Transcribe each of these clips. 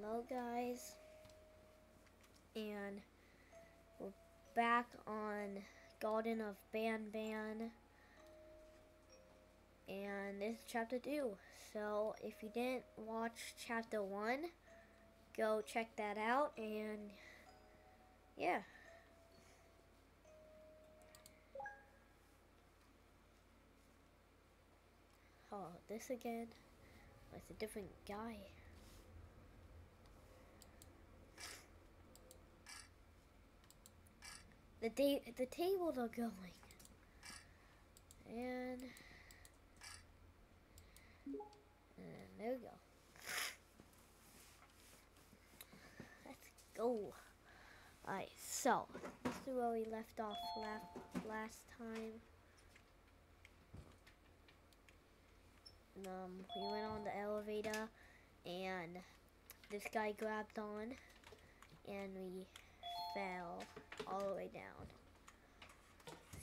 Hello guys. And we're back on Garten of Banban. And this is chapter 2. So if you didn't watch chapter 1, go check that out and yeah. Oh, this again. It's a different guy. The da the tables are going. And, and there we go. Let's go. Alright, so this is where we left off last last time. Um, we went on the elevator and this guy grabbed on and we fell all the way down.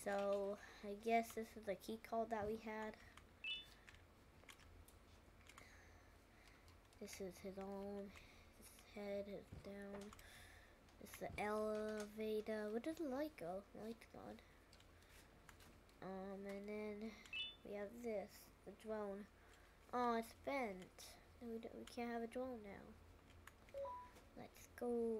So I guess this is the key code that we had. This is his own. his head is down. Is the elevator. Where does the light go? The light's gone. Um, and then we have this, the drone. Oh, it's bent. We, we can't have a drone now. Let's go.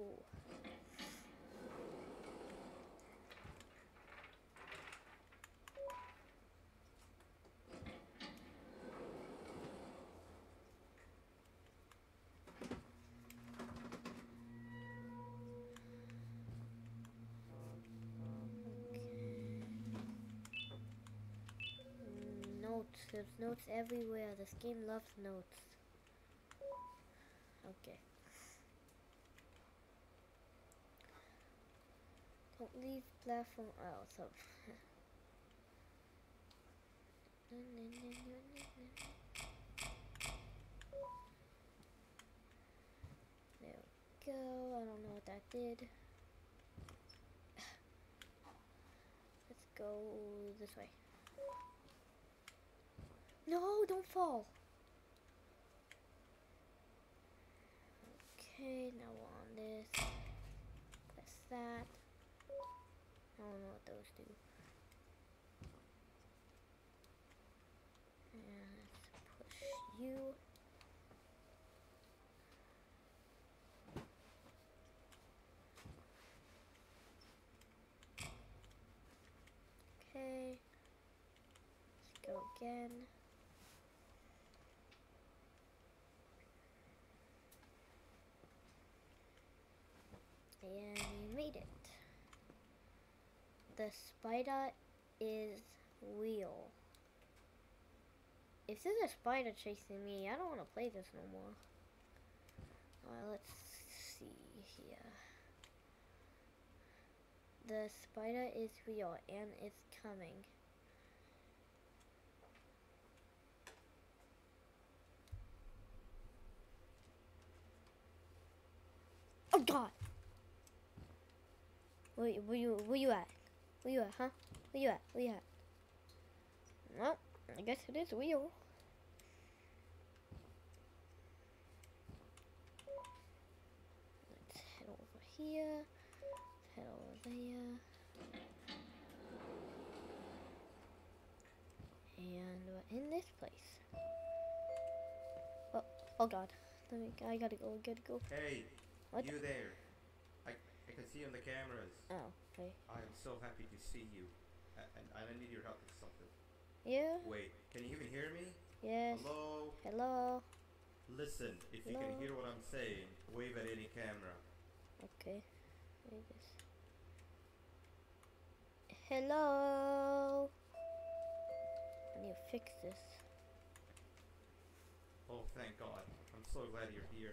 notes. There's notes everywhere. This game loves notes. Okay. Don't leave platform. Oh, so. there we go. I don't know what that did. Let's go this way. No, don't fall. Okay, now on this. Press that. I don't know what those do. And push you. Okay. Let's go again. And we made it. The spider is real. If there's a spider chasing me, I don't want to play this no more. Alright, let's see here. The spider is real and it's coming. Oh god! Where, where you where you at? Where you at, huh? Where you at? Where you at? Well, I guess it is real. Let's head over here. Let's head over there. And we're in this place. Oh, oh God. Let me, I gotta go, gotta go. Hey, What? you there. I, can see you on the cameras. Oh, okay. I am so happy to see you. And, I need your help with something. Yeah? Wait, can you even hear me? Yes. Hello? Hello? Listen, if you can hear what I'm saying, wave at any camera. Okay. Hello. I need to fix this. Oh, thank God. I'm so glad you're here.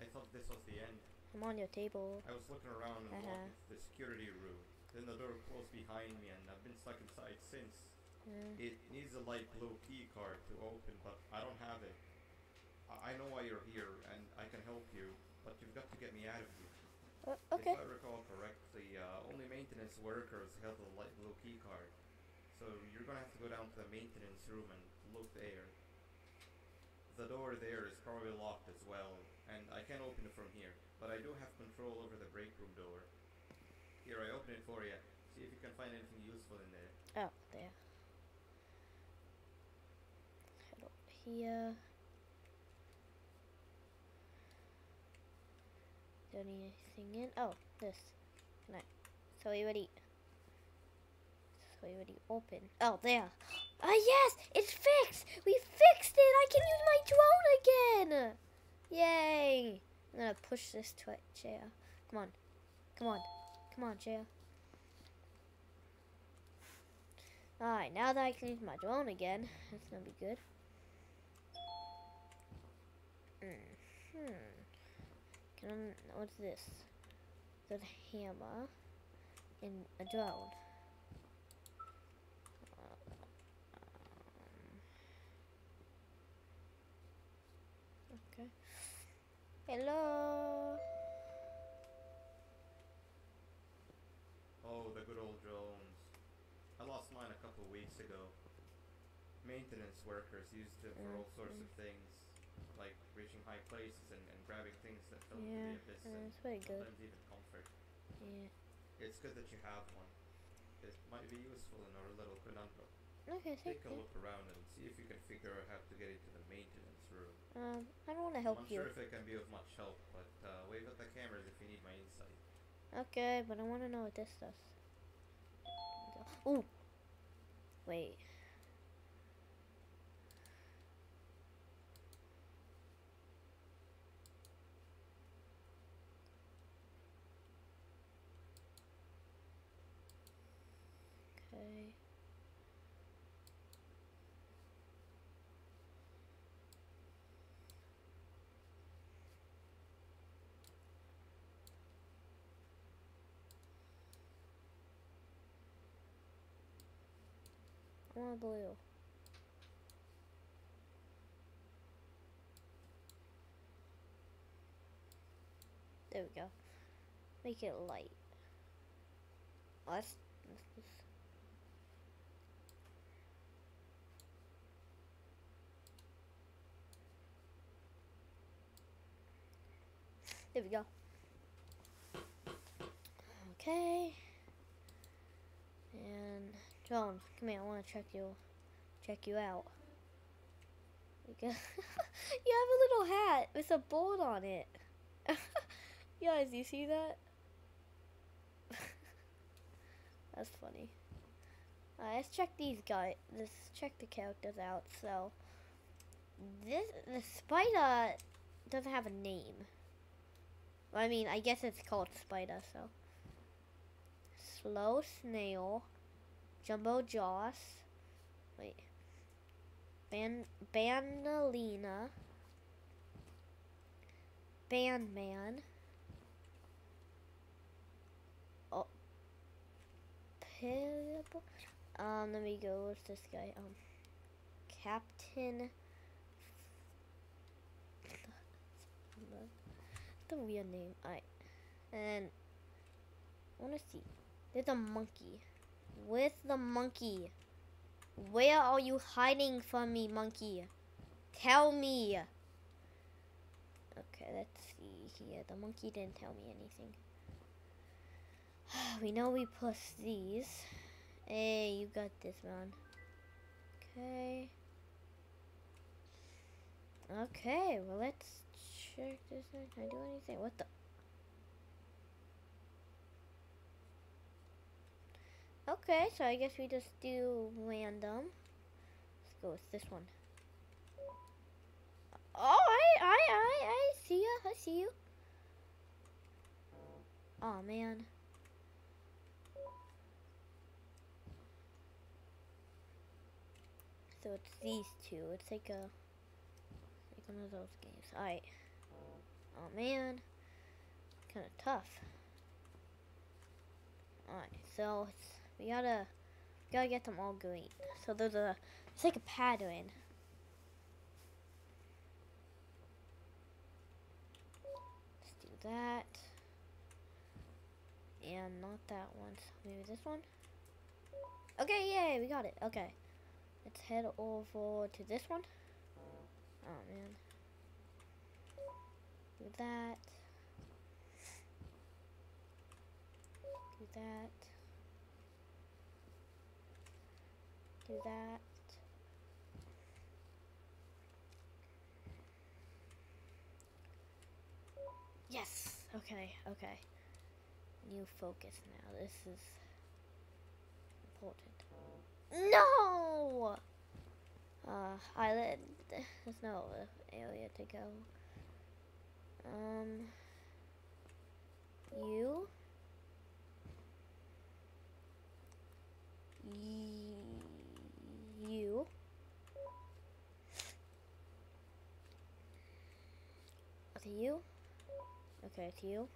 I thought this was the end. I'm on your table. I was looking around and thought it's the security room. Then the door closed behind me and I've been stuck inside since. Mm. It needs a light blue key card to open, but I don't have it. I I know why you're here and I can help you, but you've got to get me out of here. Uh, okay. If I recall correctly, uh, only maintenance workers have the light blue key card. So you're gonna have to go down to the maintenance room and look there. The door there is probably locked as well, and I can't open it from here, but I do have control over the break room door. Here, I open it for you. See if you can find anything useful in there. Oh, there. Head over here. Don't need anything in. Oh, this. Can I? So we already. So we already open. Oh, there. Ah, yes! It's fixed! We fixed it! I can use my drone again! Yay! I'm gonna push this to a chair. Come on. Come on. Come on, chair. Alright, now that I can use my drone again, that's gonna be good. Hmm. Can I, what's this? A hammer and a drone. Um, okay. Hello. Oh, the good old drones. I lost mine a couple of weeks ago. Maintenance workers used it for all sorts of things, like reaching high places and, and grabbing things that fell Yeah, into the abyss, uh, and it's very good. sometimes even comfort. Yeah. It's good that you have one. It might be useful in our little conundrum. Okay, Take a look around and see if you can figure out how to get into the maintenance room. Um, I don't want to help I'm you. sure if it can be of much help, but uh, wave at the cameras if you need my insight. Okay, but I want to know what this does. Oh, wait. Okay. Want blue. There we go. Make it light. That's, that's There we go. Okay. And John, come here. I want to check you, check you out. You, you have a little hat with a bolt on it. Guys, you see that? That's funny. Let's check these guys. Let's check the characters out. So, this the spider doesn't have a name. I mean, I guess it's called spider. So, slow snail, Jumbo Josh. Wait. Ban Banalina. Bandman. Oh. Pib. Um, let me go with this guy. Um, Captain. The weird name. I. And. I want to see. There's a monkey. With the monkey. Where are you hiding from me, monkey? Tell me. Okay, let's see here. The monkey didn't tell me anything. we know we plus these. Hey, you got this, man. Okay. Okay, well, let's check this out. Can I do anything? What the? Okay, so I guess we just do random. Let's go with this one. Oh, I, I, I, I see ya. I see you. Oh man. So it's these two. It's like a, like one of those games. Alright. Oh man. Kind of tough. Alright, so it's, we gotta, gotta get them all green. So there's a, it's like a pattern. Let's do that. And not that one. So maybe this one. Okay, yay, we got it. Okay. Let's head over to this one. Oh man. Do that. Do that. Do that. Yes. Okay. Okay. New focus now. This is important. No. Uh, island. There's no area to go. Um. You. You. To you. Okay, to you.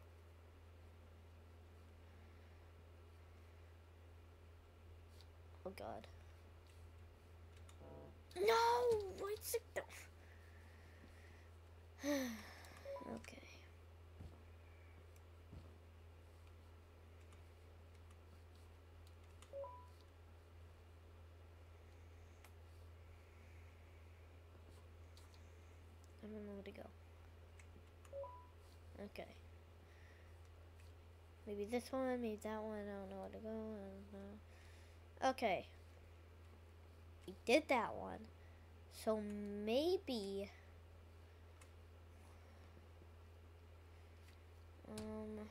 Oh god. No! What's it? okay. Where to go. Okay. Maybe this one, maybe that one. I don't know where to go. I don't know. Okay. We did that one. So maybe. Um. Oh.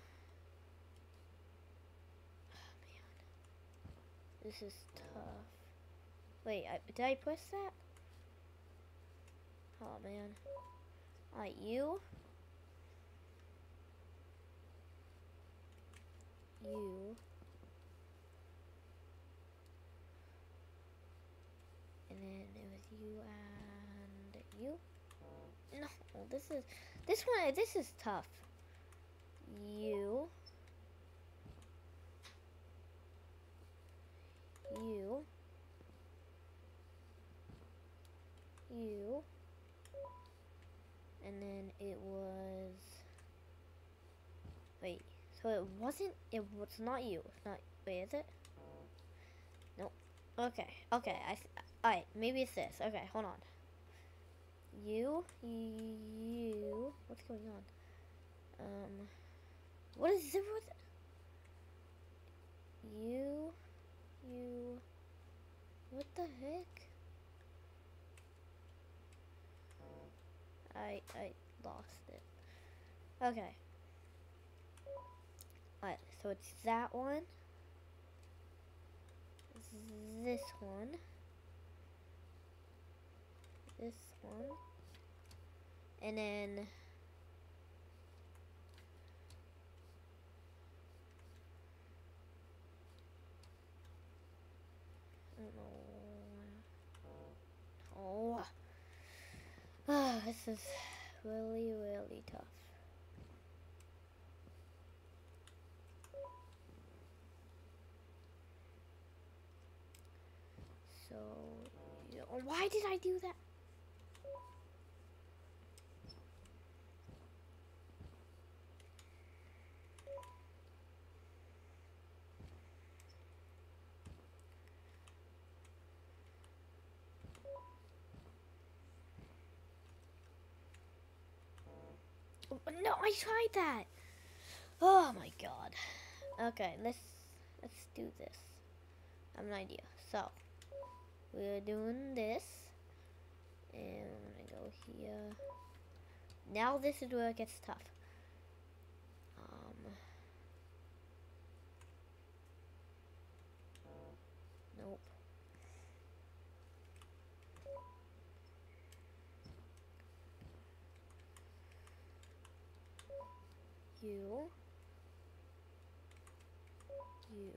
This is tough. Wait, I, did I push that? Oh man. Alright, you. You. And then it was you and you. No, this is this one. This is tough. You. You. You. And then it was. Wait. So it wasn't. It was not you. It's not. Wait, is it? Nope. Okay. Okay. I. Alright. Maybe it's this. Okay. Hold on. You. You. What's going on? Um. What is it? What? You. You. What the heck? I I lost it. Okay. Alright, so it's that one. This one. This one. And then I don't know. Oh. Ah, this is really, really tough. So, why did I do that? No, I tried that. Oh my god. Okay, let's let's do this. I have an idea. So we're doing this, and I'm gonna go here. Now this is where it gets tough. Um. Nope. You. You.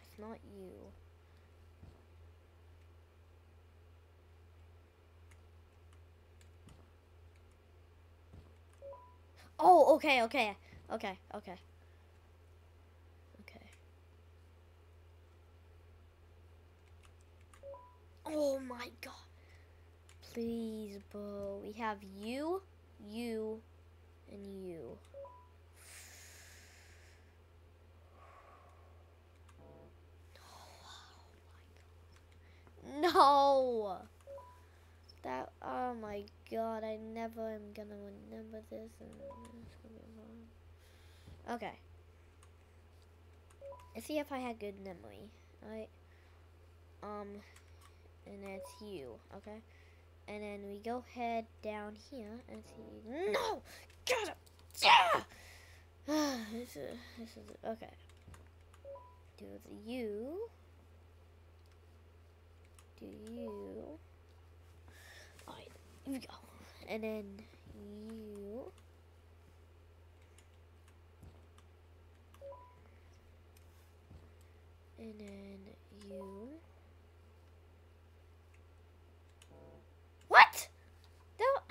It's not you. Oh, okay, okay, okay, okay. Okay. Oh my god. Please, bro. We have you, you, and you. No! That, oh my god, I never am gonna remember this gonna. Okay. Let's see if I had good memory. Alright. Um, and that's you, okay? And then we go head down here and see. No! Got him! Yeah! this is, this is, okay. Do the you. Do you. Alright, here we go. And then you. And then you. What? No.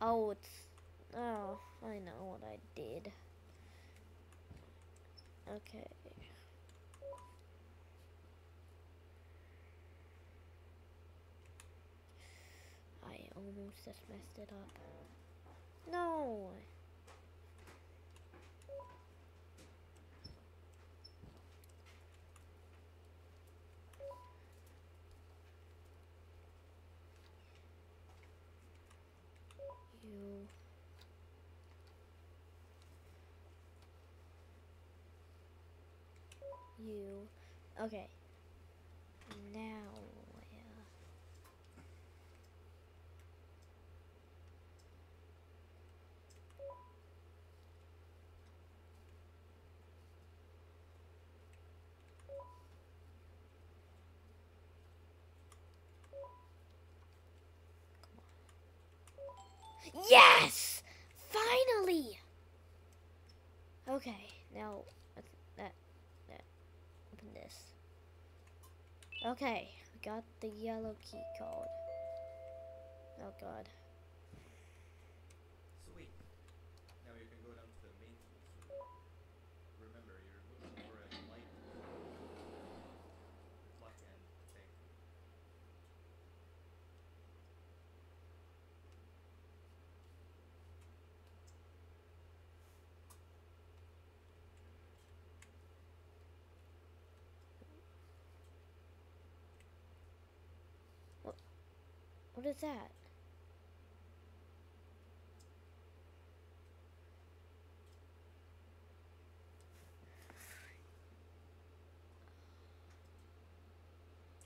Oh, it's. Oh, I know what I did. Okay. I almost just messed it up. No. You. You. Okay. Now. where? Yes! Finally! Okay, now that that open this. Okay, we got the yellow key code. Oh god. Sweet. Now you can go down to the maintenance room. Remember, you're looking for a light plug and thing. What is that?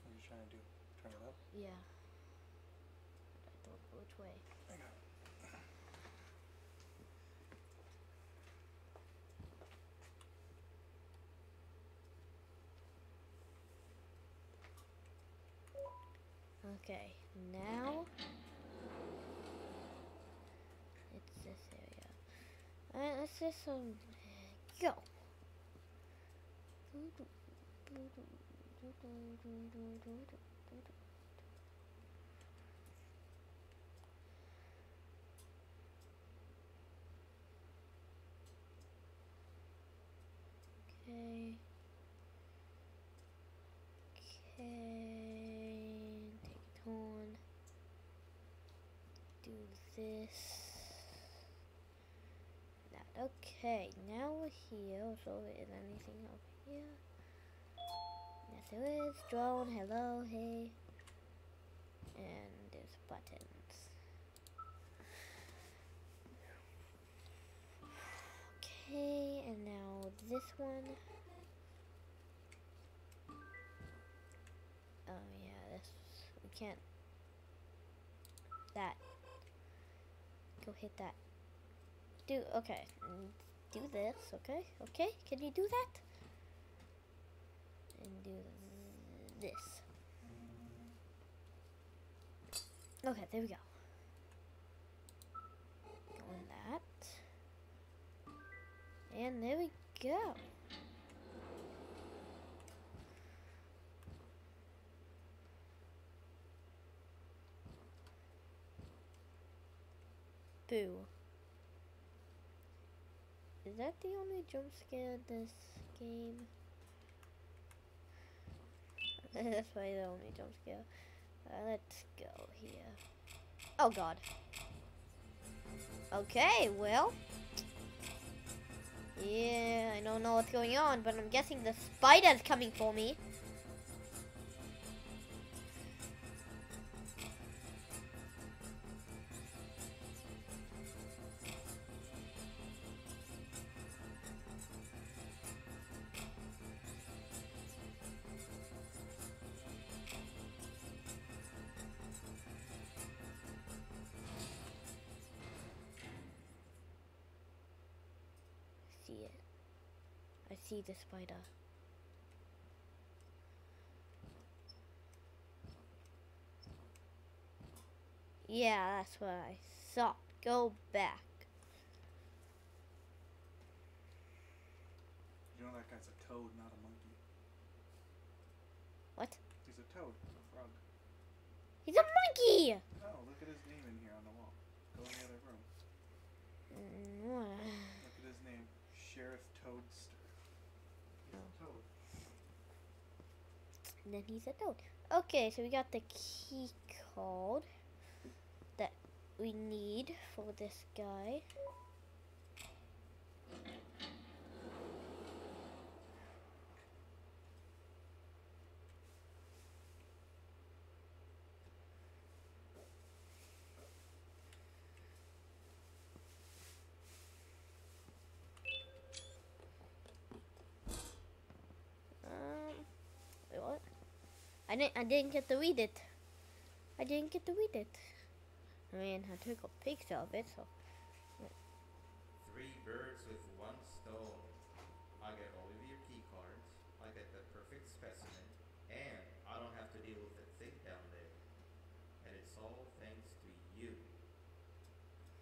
What are you trying to do? Turn it up? Yeah. I don't know which way. I got it. Okay, now it's this area. Alright, let's just um go. Okay. Okay. Take it on. Do this. That. Okay. Now we're here. So is anything up here? Yes, there is. Drone. Hello. Hey. And there's buttons. Okay. And now this one. Oh yeah, this we can't. That. Go hit that. Do okay. Do this. Okay. Okay. Can you do that? And do this. Okay. There we go. Go on that. And there we go. Boo. Is that the only jump scare in this game? That's probably the only jump scare. Uh, let's go here. Oh god. Okay, well. Yeah, I don't know what's going on, but I'm guessing the spider's coming for me. See it. I see the spider. Yeah, that's what I saw. Go back. You know that guy's a toad, not a monkey. What? He's a toad, a frog. He's a monkey! No, look at his name in here on the wall. Go in the other room. Mm, what? Look at his name. Sheriff Toadster. He's a toad. And then he said no. Okay, so we got the key code that we need for this guy. Um, wait, what? I didn't. I didn't get to read it. I didn't get to read it. I mean, I took a picture of it, so Three birds with one stone. I get all of your key cards. I get the perfect specimen, and I don't have to deal with the thing down there. And it's all thanks to you.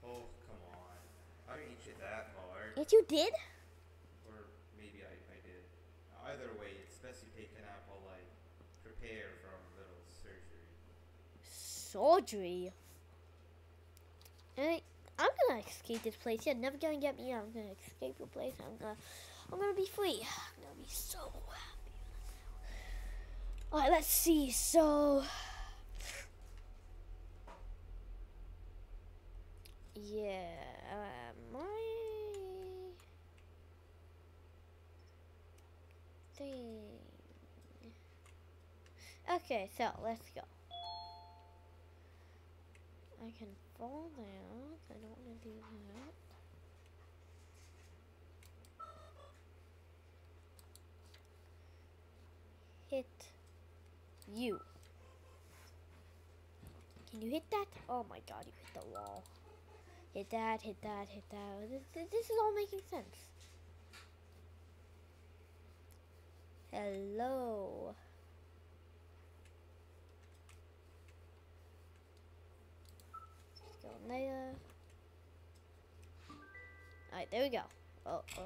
Oh, come on. I didn't eat you that hard. yes, you did. Or maybe I, I did. Either way, it's best you take a nap while I prepare for our little surgery. Surgery. Hey, I'm gonna escape this place. You're never gonna get me. I'm gonna escape your place. I'm gonna, I'm gonna be free. I'm gonna be so happy. All right, let's see. So, yeah, uh, my thing. Okay, so let's go. I can fall down. I don't want to do that. Hit you. Can you hit that? Oh my god, you hit the wall. Hit that, hit that, hit that. Oh, this, this, this is all making sense. Hello. Go there. Alright, there we go. Oh, oh.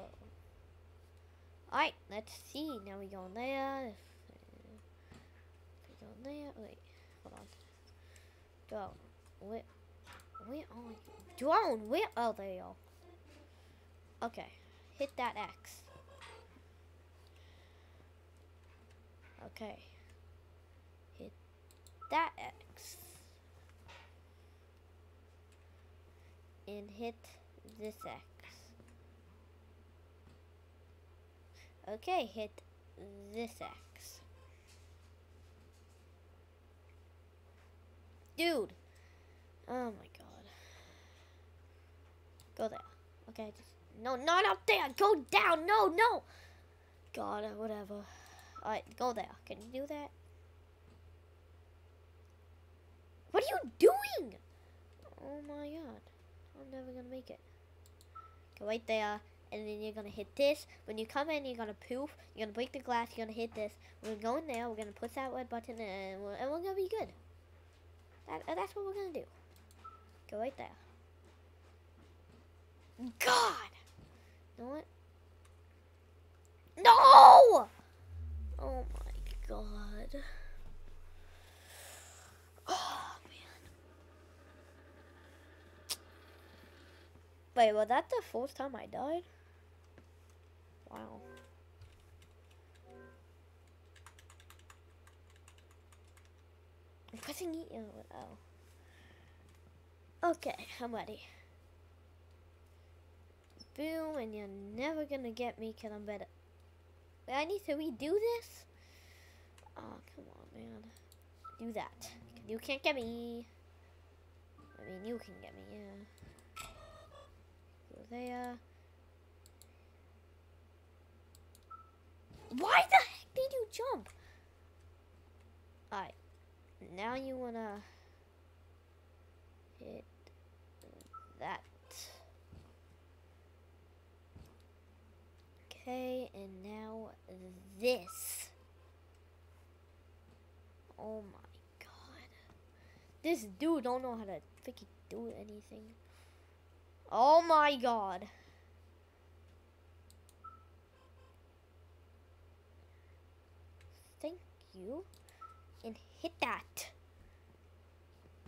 Alright, let's see. Now we go in there. We go there. Wait, hold on. Drone. Where, where are you? Drone, where? Oh, there you go. Okay, hit that X. Okay. Hit that X. And hit this X. Okay, hit this X. Dude. Oh my god. Go there. Okay, just no, not up there. Go down. No, no. God, whatever. All right, go there. Can you do that? What are you doing? Oh my god. I'm never gonna make it. Go right there, and then you're gonna hit this. When you come in, you're gonna poof. You're gonna break the glass. You're gonna hit this. We're gonna go in there. We're gonna push that red button, and we're, and we're gonna be good. That, uh, that's what we're gonna do. Go right there. God! You know what? No! Oh my god. Oh man. Wait, was that the fourth time I died? Wow. I'm pressing E. Oh. Okay, I'm ready. Boom, and you're never gonna get me because I'm better. Wait, I need to redo this? Oh, come on, man. Do that. You can't get me. I mean, you can get me, yeah. There. Why the heck did you jump? Alright. Now you wanna hit that. Okay, and now this. Oh my god. This dude don't know how to freaking do anything. Oh my god. Thank you. And hit that.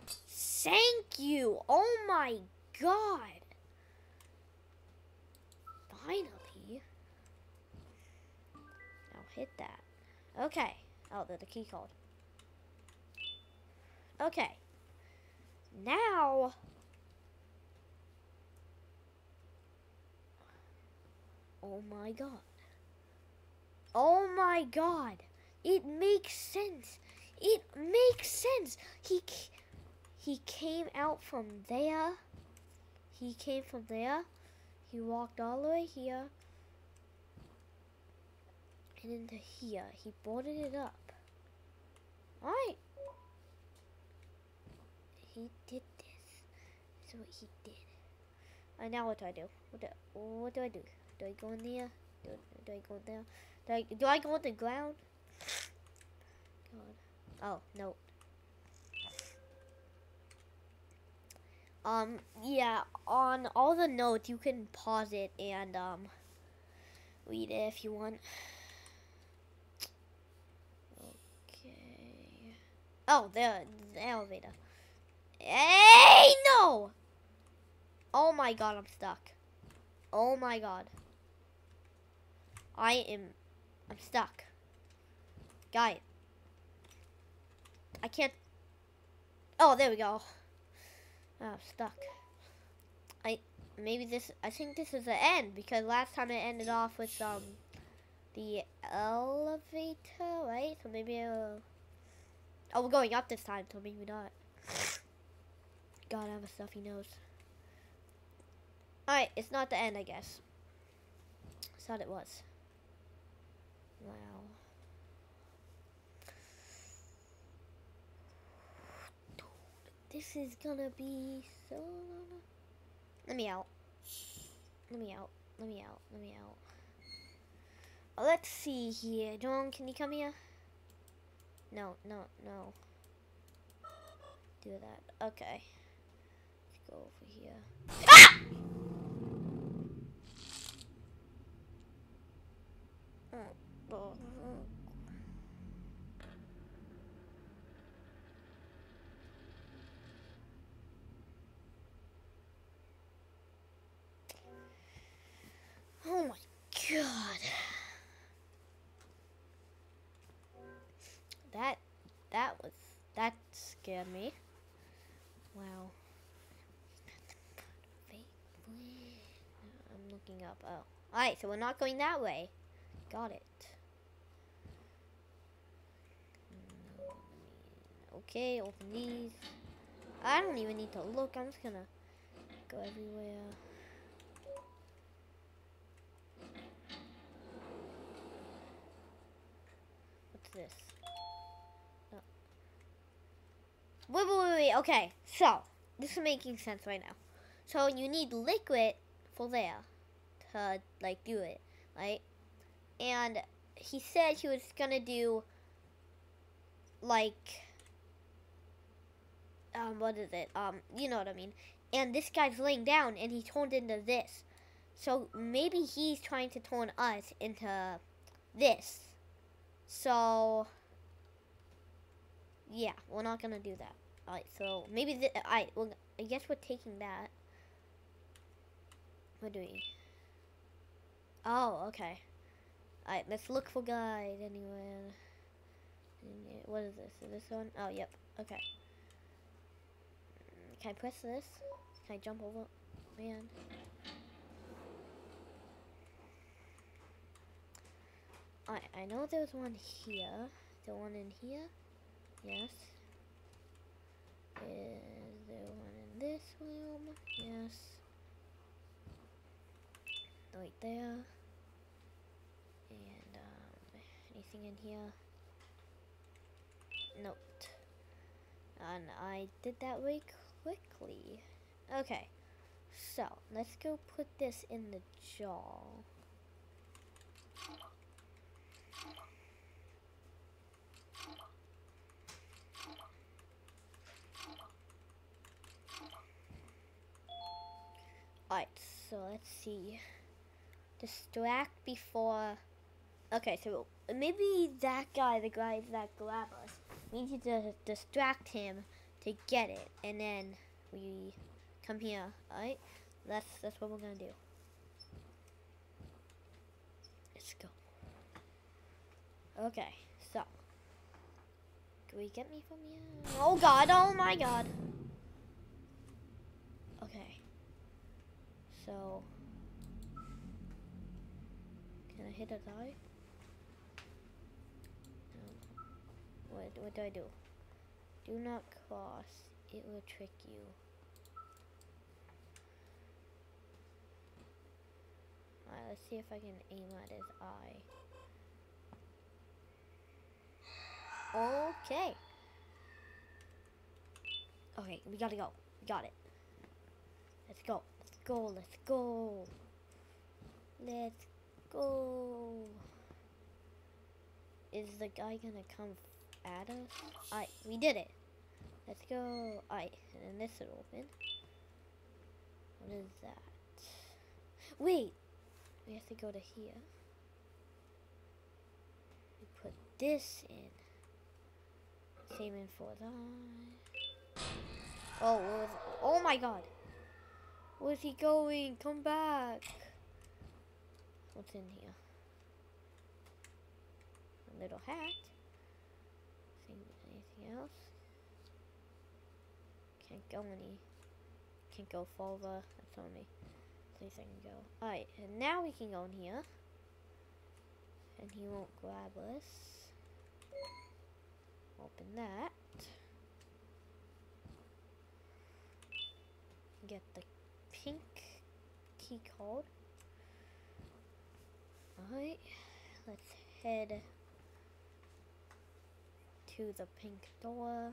Thank you. Oh my god. Finally. Now hit that. Okay. Oh, the key card. Okay. Now. Oh my god. Oh my god. It makes sense. It makes sense. He he came out from there. He came from there. He walked all the way here. And into here. He boarded it up. Alright. He did this. That's what he did. And now what do I do? What do, what do I do? Do I go in there? Do, do I go there? Do I, do I go on the ground? God. Oh, no. Um, yeah, on all the notes, you can pause it and, um, read it if you want. Okay. Oh, there, the elevator. Hey, no! Oh my god, I'm stuck. Oh my god. I am, I'm stuck. Guy. I can't, oh, there we go. Oh, I'm stuck. I, maybe this, I think this is the end because last time it ended off with, um, the elevator, right? So maybe, uh, oh, we're going up this time, so maybe not. God, I have a stuffy nose. Alright, it's not the end, I guess. I Thought it was. Wow. This is gonna be so. Let me out. Let me out. Let me out. Let me out. Let's see here. John, can you come here? No, no, no. Do that. Okay. Let's go over here. Ah! Oh, oh, oh. Oh my god. That that was that scared me. Wow. I'm looking up. Oh. Alright, so we're not going that way. Got it. Okay, open these. I don't even need to look. I'm just gonna go everywhere. What's this? No. Wait, wait, wait, wait. Okay, so this is making sense right now. So you need liquid for there to like do it, right? And he said he was gonna do like um what is it? Um you know what I mean. And this guy's laying down and he turned into this. So maybe he's trying to turn us into this. So yeah, we're not gonna do that. Alright, so maybe I well, I guess we're taking that. What do we? Oh, okay. Alright, let's look for guide anywhere. What is this? Is this one? Oh, yep. Okay. Can I press this? Can I jump over? Man. Alright, I know there's one here. The one in here? Yes. Is there one in this room? Yes. Right there. And, um, anything in here? Nope. And I did that way quickly. Okay, so let's go put this in the jaw. Alright, so let's see. Distract before... Okay, so maybe that guy, the guy that grabbed us, we need to distract him to get it, and then we come here. Alright, that's that's what we're gonna do. Let's go. Okay, so can we get me from here? Oh God! Oh my God! Okay. So can I hit a die? No. What what do I do? Do not cross. It will trick you. Alright, let's see if I can aim at his eye. Okay. Okay, we gotta go. We got it. Let's go. Let's go. Let's go. Let's go. Is the guy gonna come us? Alright, we did it. Let's go. Alright, and then this will open. What is that? Wait! We have to go to here. We put this in. Saving for that. Oh, was oh my god! Where's he going? Come back! What's in here? A little hat. Else? Can't go any. Can't go forward. That's only. Place I can go. Alright, and now we can go in here. And he won't grab us. Open that. Get the pink key code. Alright, let's head to the pink door.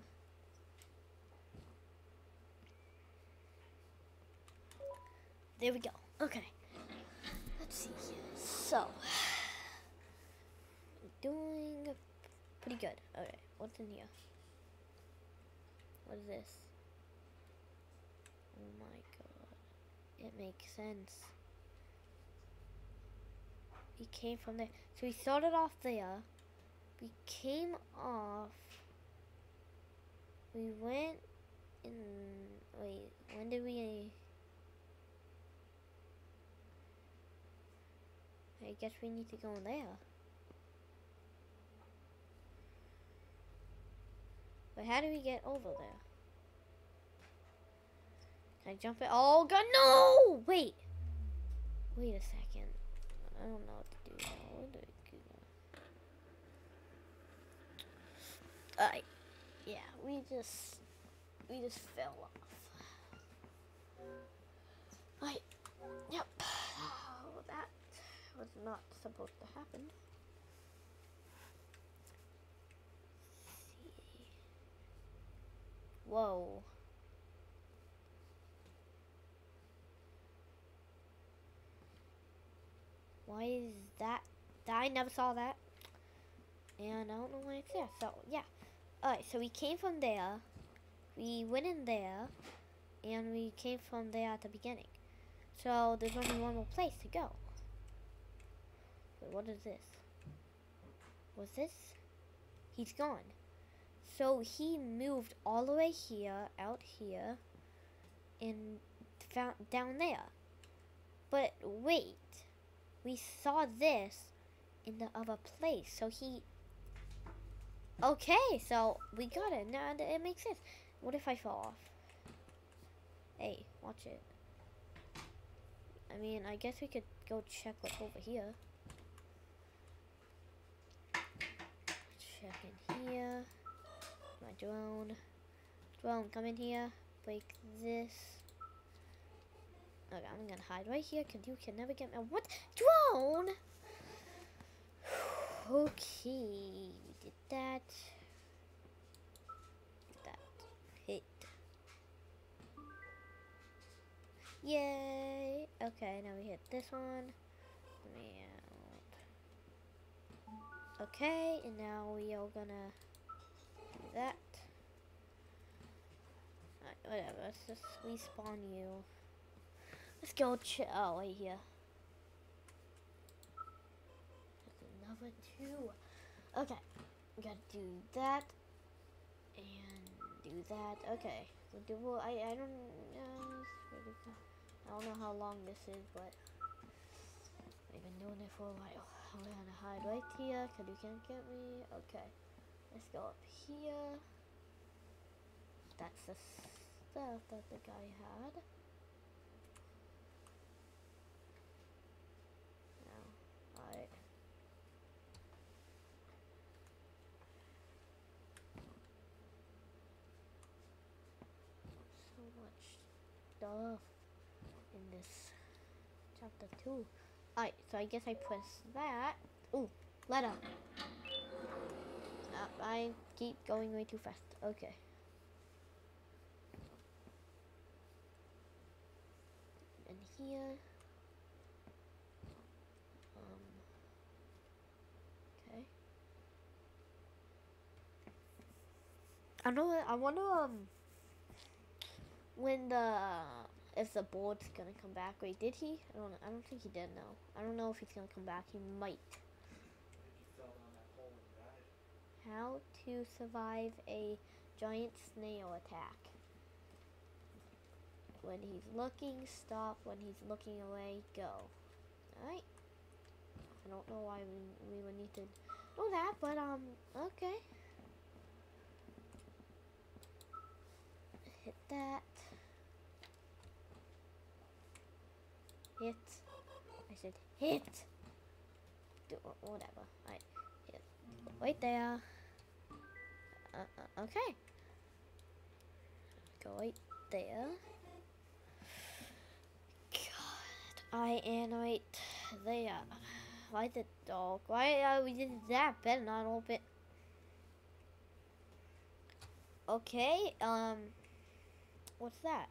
There we go. Okay. Let's see. So, doing pretty good. Okay, what's in here? What is this? Oh my god. It makes sense. He came from there. So he started off there. We came off. We went in. Wait, when did we. I guess we need to go in there. But how do we get over there? Can I jump it? Oh god, no! Wait! Wait a second. I don't know what to do now. What do I. Yeah, we just we just fell off. Right. Yep. Oh, that was not supposed to happen. see. Whoa. Why is that? I never saw that. And I don't know why it's there. So, yeah. Alright, so we came from there. We went in there. And we came from there at the beginning. So, there's only one more place to go. Wait, what is this? What's this? He's gone. So, he moved all the way here, out here, and found down there. But, wait we saw this in the other place. So he. Okay, so we got it. Now it makes sense. What if I fall off? Hey, watch it. I mean, I guess we could go check what's over here. Check in here. My drone. Drone, come in here. Break this. Okay, I'm gonna hide right here because you can never get me. What? Drone! okay, did that. That. Hit. Yay! Okay, now we hit this one. Let. Uh, okay, and now we are gonna do that. Whatever, let's just respawn you. Let's go. chill. oh, wait here. That's another two. Okay, gotta do that and do that. Okay, do well, I I don't I don't know how long this is, but I've been doing it for a while. I'm gonna hide right here because you can't get me. Okay, let's go up here. That's the stuff that the guy had. Now, alright. So much stuff in this chapter two. Alright, so I guess I press that. Ooh, letter. Uh, I keep going way too fast. Okay. And here. Um. Okay. I know. I wonder um when the if the board's gonna come back. Wait, did he? I don't. I don't think he did. No. I don't know if he's gonna come back. He might. How to survive a giant snail attack. When he's looking, stop. When he's looking away, go. Alright. I don't know why we, we would need to know that, but um, okay. Hit that. Hit. I said hit. Do whatever. Hit. Right there. Uh, uh, okay. Go right there. God, I am right there. Why the dog? Why are we did that? Better not open. Okay. Um. What's that?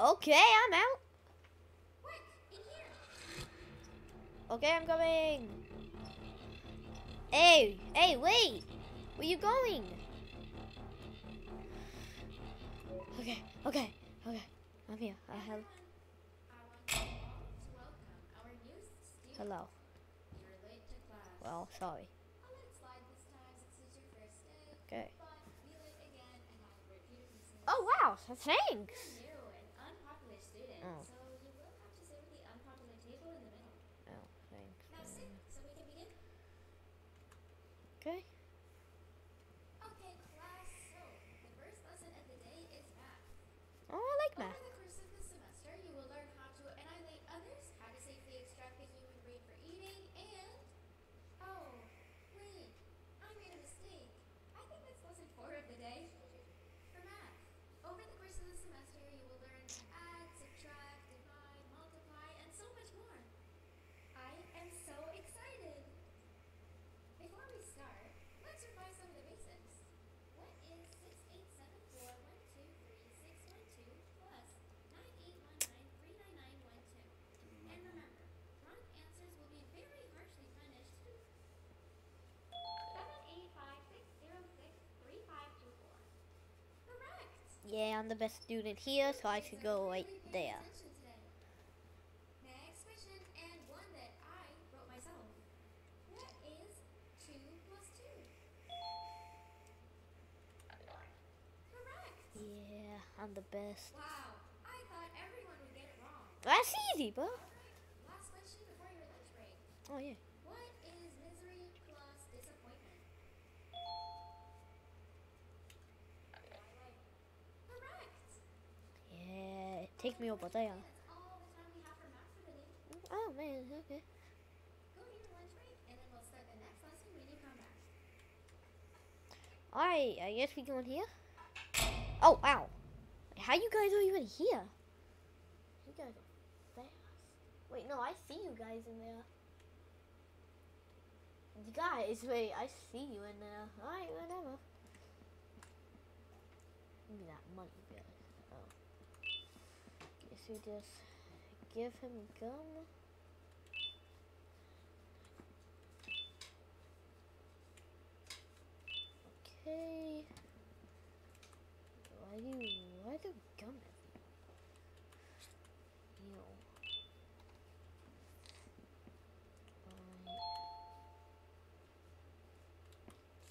Okay, I'm out. Okay, I'm coming. Hey, hey, wait. Where you going? Okay, okay, okay. I'm here. I have. Hello. Well, sorry. Okay. Oh wow, thanks. Oh. Oh, thanks. man. Okay. Okay, class. So, the first lesson of the day is math. Oh, I like Over math. the course of the semester, you will learn how to annihilate others, how to safely extract the human brain for eating, and oh, wait, I made a mistake. I think that's lesson four of the day. For math, over the course of the semester, you will learn to add, subtract, divide, multiply, and so much more. I am so excited. Before we start, let's revise some of the basics. What is 6874123612 plus 9819399912? And remember, wrong answers will be very harshly punished. 78560635524. Correct! Yeah, I'm the best student here, so I should go right there. Next question, and one that I wrote myself. What is 2 plus 2? Correct! Yeah, I'm the best. Wow, I thought everyone would get it wrong. That's easy, bro. Alright, last question before your lunch break. Oh yeah. What is misery plus disappointment? Correct! Yeah, take me over there. That's all the time we have for math for the day. Oh man, okay. Go to lunch break, and then we'll start the next lesson when you come back. Alright, I guess we going here. Oh, wow. How you guys are even here? You guys are fast. Wait, no, I see you guys in there. You guys, wait, I see you in there. Alright, whatever. Give me that money, guys to just give him gum. Okay. Why do you, why do gum everywhere? Ew. Um,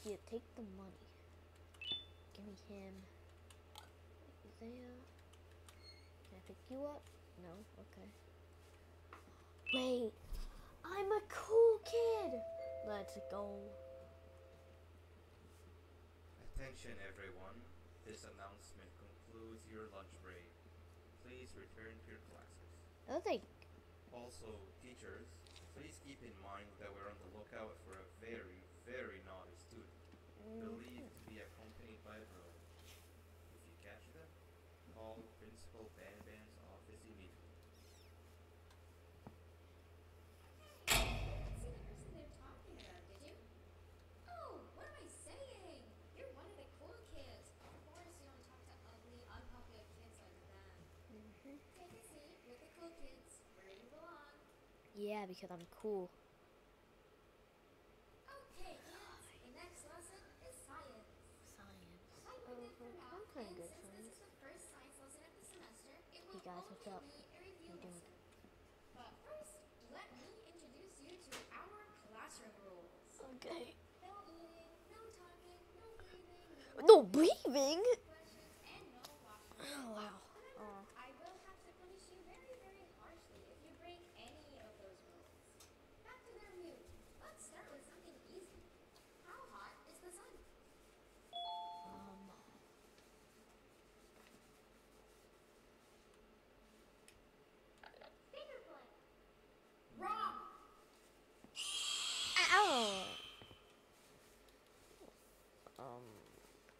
yeah, take the money. Give me him. There pick you up? No? Okay. Wait! I'm a cool kid! Let's go. Attention everyone. This announcement concludes your lunch break. Please return to your classes. Oh, okay. Also, teachers, please keep in mind that we're on the lookout for a very, very naughty student. Mm -hmm. Believe Yeah, because I'm cool. Okay, oh, good guys, what's up? You doing? But first, let me introduce you to our classroom rules. Okay. No eating, no talking, no breathing. No breathing?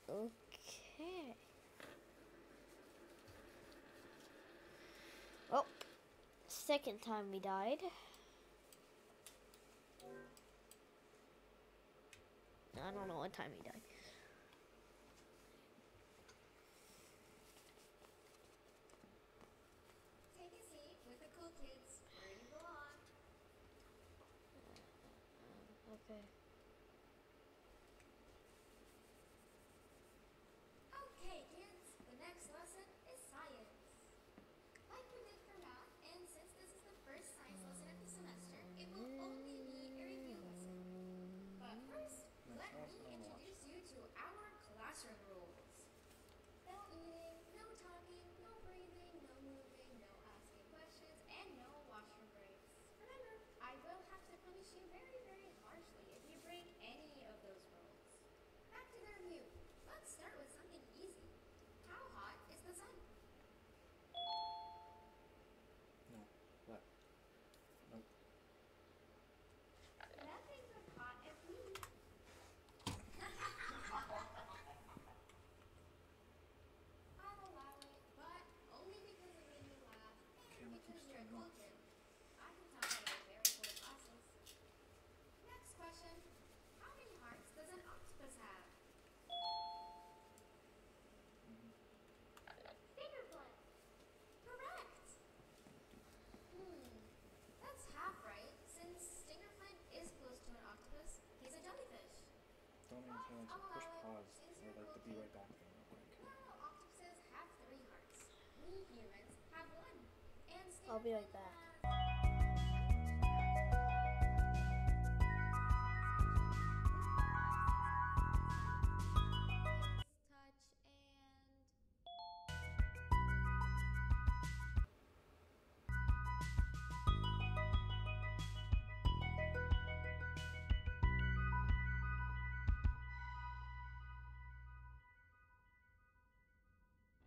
Okay. Oh, second time we died. I don't know what time we died. I'll be right back.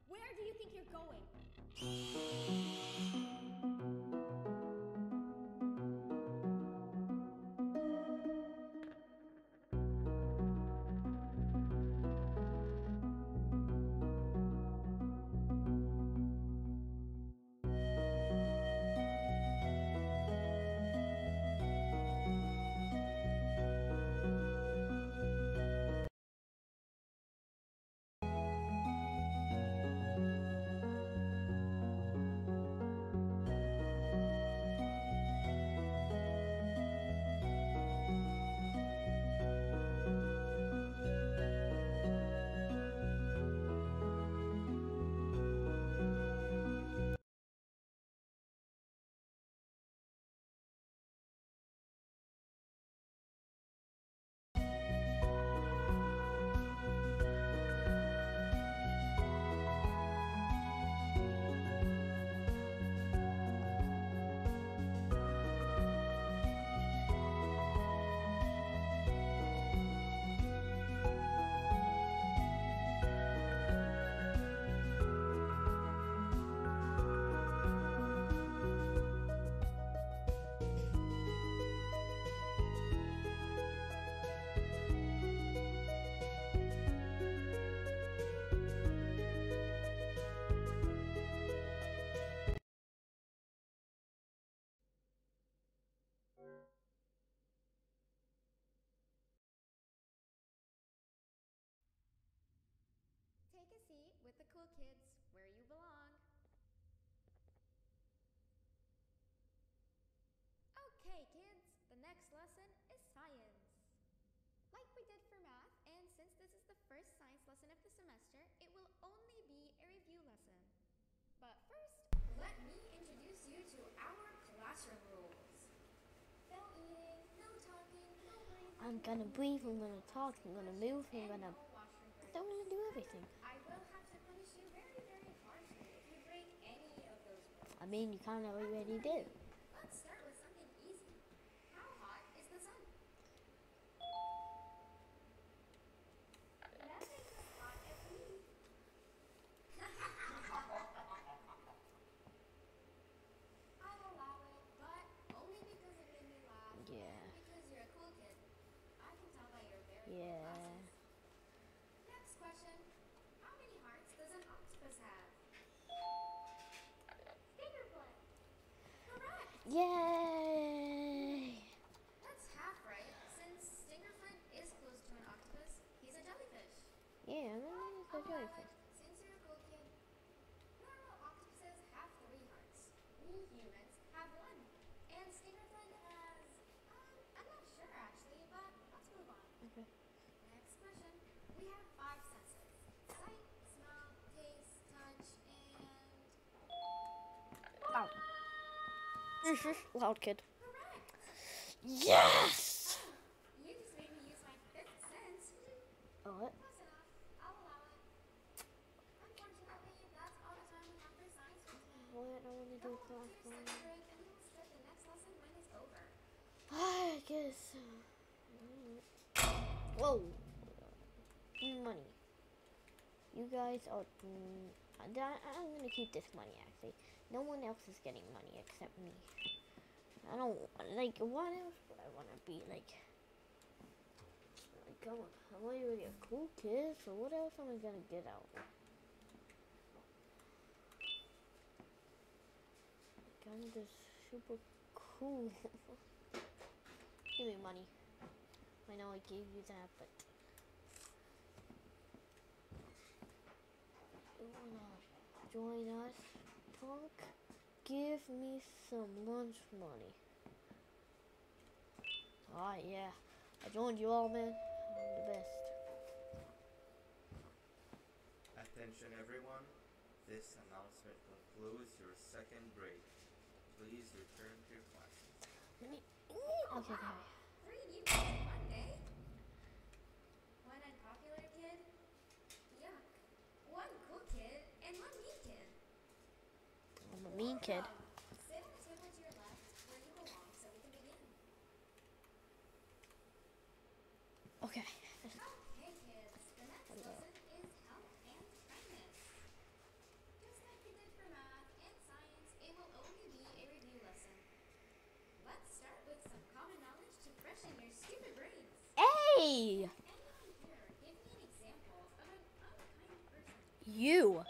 Where do you think you're going? Classroom rules. No eating, no talking, no breathing. I'm gonna breathe, I'm gonna talk, I'm gonna move, I'm gonna. breaks. I'm gonna do everything. I will have to punish you very, very harshly if you break any of those rules. I mean, you kind of already did. Let's start with something easy. How hot is the sun? Nothing as hot as me. I'll allow it, but only because it made me laugh. Yeah. and Because you're a cool kid. I can tell by your very cool Yeah. glasses. Next question. How many hearts does an octopus have? Fingerplay. Correct. Yay! That's half right, since Stinger Flynn is close to an octopus. He's a jellyfish. Yeah, gonna oh, go I'll allow joyful. it, since you're a cool kid. Normal octopuses have three hearts. We humans break and we will start the next lesson when it's over. I guess. Whoa! Money. You guys are. mm, I'm gonna keep this money actually. No one else is getting money except me. I don't like. What else would I want to be like? Like, I'm, I'm already a cool kid, so what else am I gonna get out? Like, I'm just super cool. Give me money. I know I gave you that, but you wanna join us, punk? Give me some lunch money. Ah, yeah. I joined you all, man. I'm the best. Attention everyone, this announcement concludes your second break. Please return to your classes. Let me. Okay, okay. Of an unkind person. You.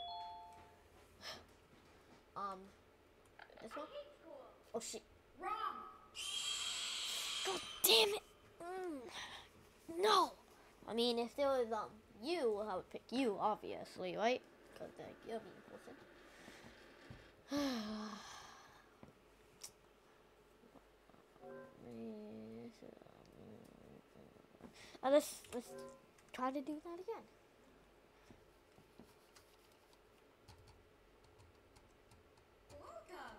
Um. This one? hate school. Oh shit. Wrong. God damn it. Mm. No. I mean, if there was um you, I would pick you, obviously, right? Because like you're a mean person. Yes, um, uh, let's let's try to do that again. Welcome.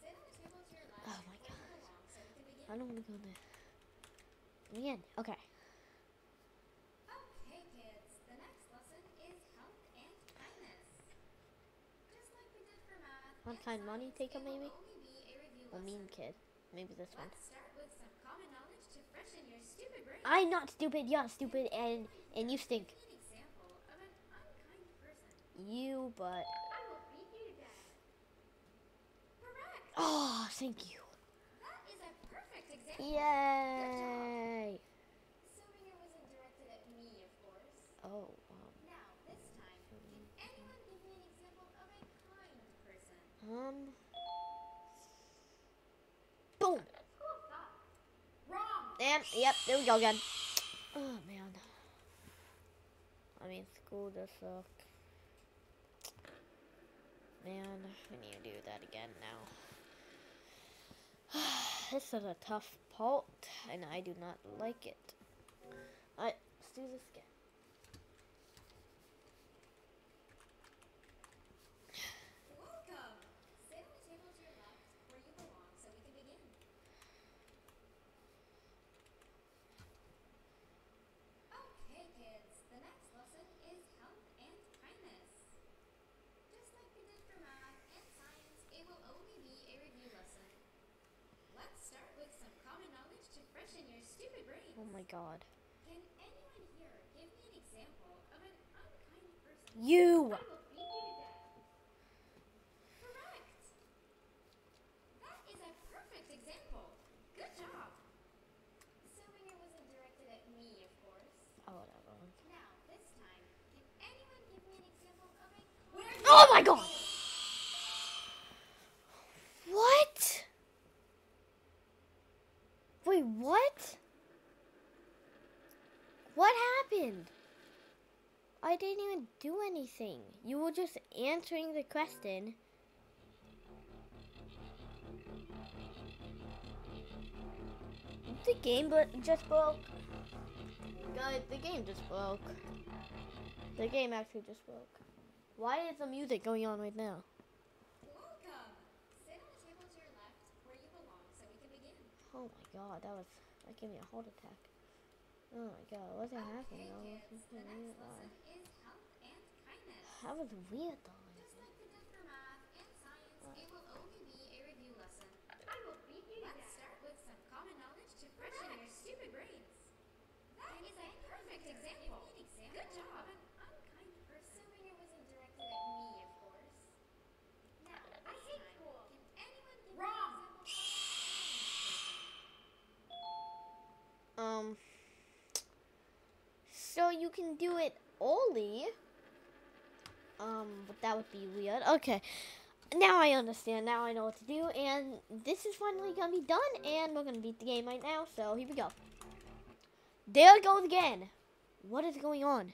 Sit on the table to your left Oh my where you gosh. belong so we can begin. I don't want to go there. Again. Okay. Okay, kids. The next lesson is health and kindness. Just like we did for math. Want and kind money taker, maybe? only a mean kid. Maybe this one. Let's start with some common knowledge to freshen your stupid brain. I'm not stupid. You're stupid, and and you stink. Give me an example of an unkind person. You, but I will beat you to. Correct. oh, thank you. That is a perfect example. Yay! Assuming it wasn't directed at me, of course. Oh, um, Now, this time, can anyone give me an example of a kind person? um, boom. Cool thought. Wrong. And yep, there we go again. Oh man. I mean, school does suck. man. We need to do that again now. this is a tough part, and I do not like it. Alright, let's do this again. Welcome! Sit on the table to your left, where you belong, so we can begin. Okay, kids, the next lesson is health and kindness. Just like we did for math and science, it will only be a review lesson. Let's start with some common knowledge to freshen your stupid brains. Oh my god. Can anyone here give me an example of an unkind person? You! I will beat you to death. Correct. That is a perfect example. Good job. Assuming it wasn't directed at me, of course. Oh, whatever. Now, this time, can anyone give me an example of a Where Oh my god! What? Wait, what? What happened? I didn't even do anything. You were just answering the question. The game just broke. Guys, the game just broke. The game actually just broke. Why is the music going on right now? Welcome. Sit on the table to your left, where you belong, so we can begin. Oh my god, that was that gave me a heart attack. Oh my god, what's happening? I was kids, just the next lesson is health and kindness. That was weird though. Just like we did for math and science, it will only be a review lesson. I will beat you Let's start with some common knowledge to freshen your stupid brains. That is a perfect example. Good job. Of an unkind person. Assuming it wasn't directed at me, of course. Now, I hate school. Can anyone give Wrong. me an example? Um. So you can do it only. Um, but that would be weird. Okay. Now I understand. Now I know what to do. And this is finally gonna be done. And we're gonna beat the game right now. So here we go. There it goes again. What is going on?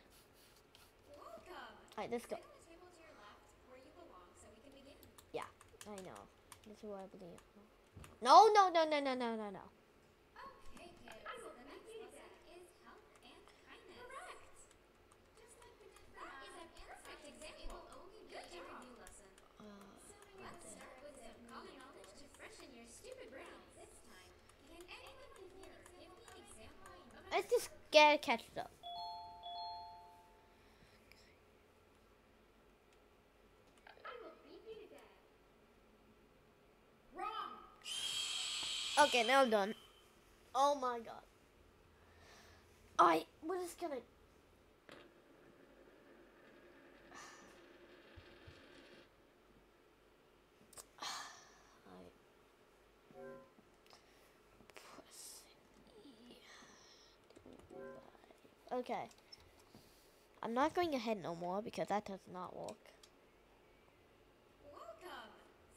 Alright, let's go. To. Yeah I know. This is what I believe. No, no, no, no, no, no, no, no. Okay, kids. I will the next lesson is health and kindness. Correct. Just like we did for That is a perfect example. It will only be a review lesson. Uh, Let's start with some common knowledge to freshen your stupid brains. This time, can anyone here give me an example of a let's just get catch up. Okay, now I'm done. Oh my god. I we're just gonna. Alright. Press E. Okay. I'm not going ahead no more because that does not work. Welcome.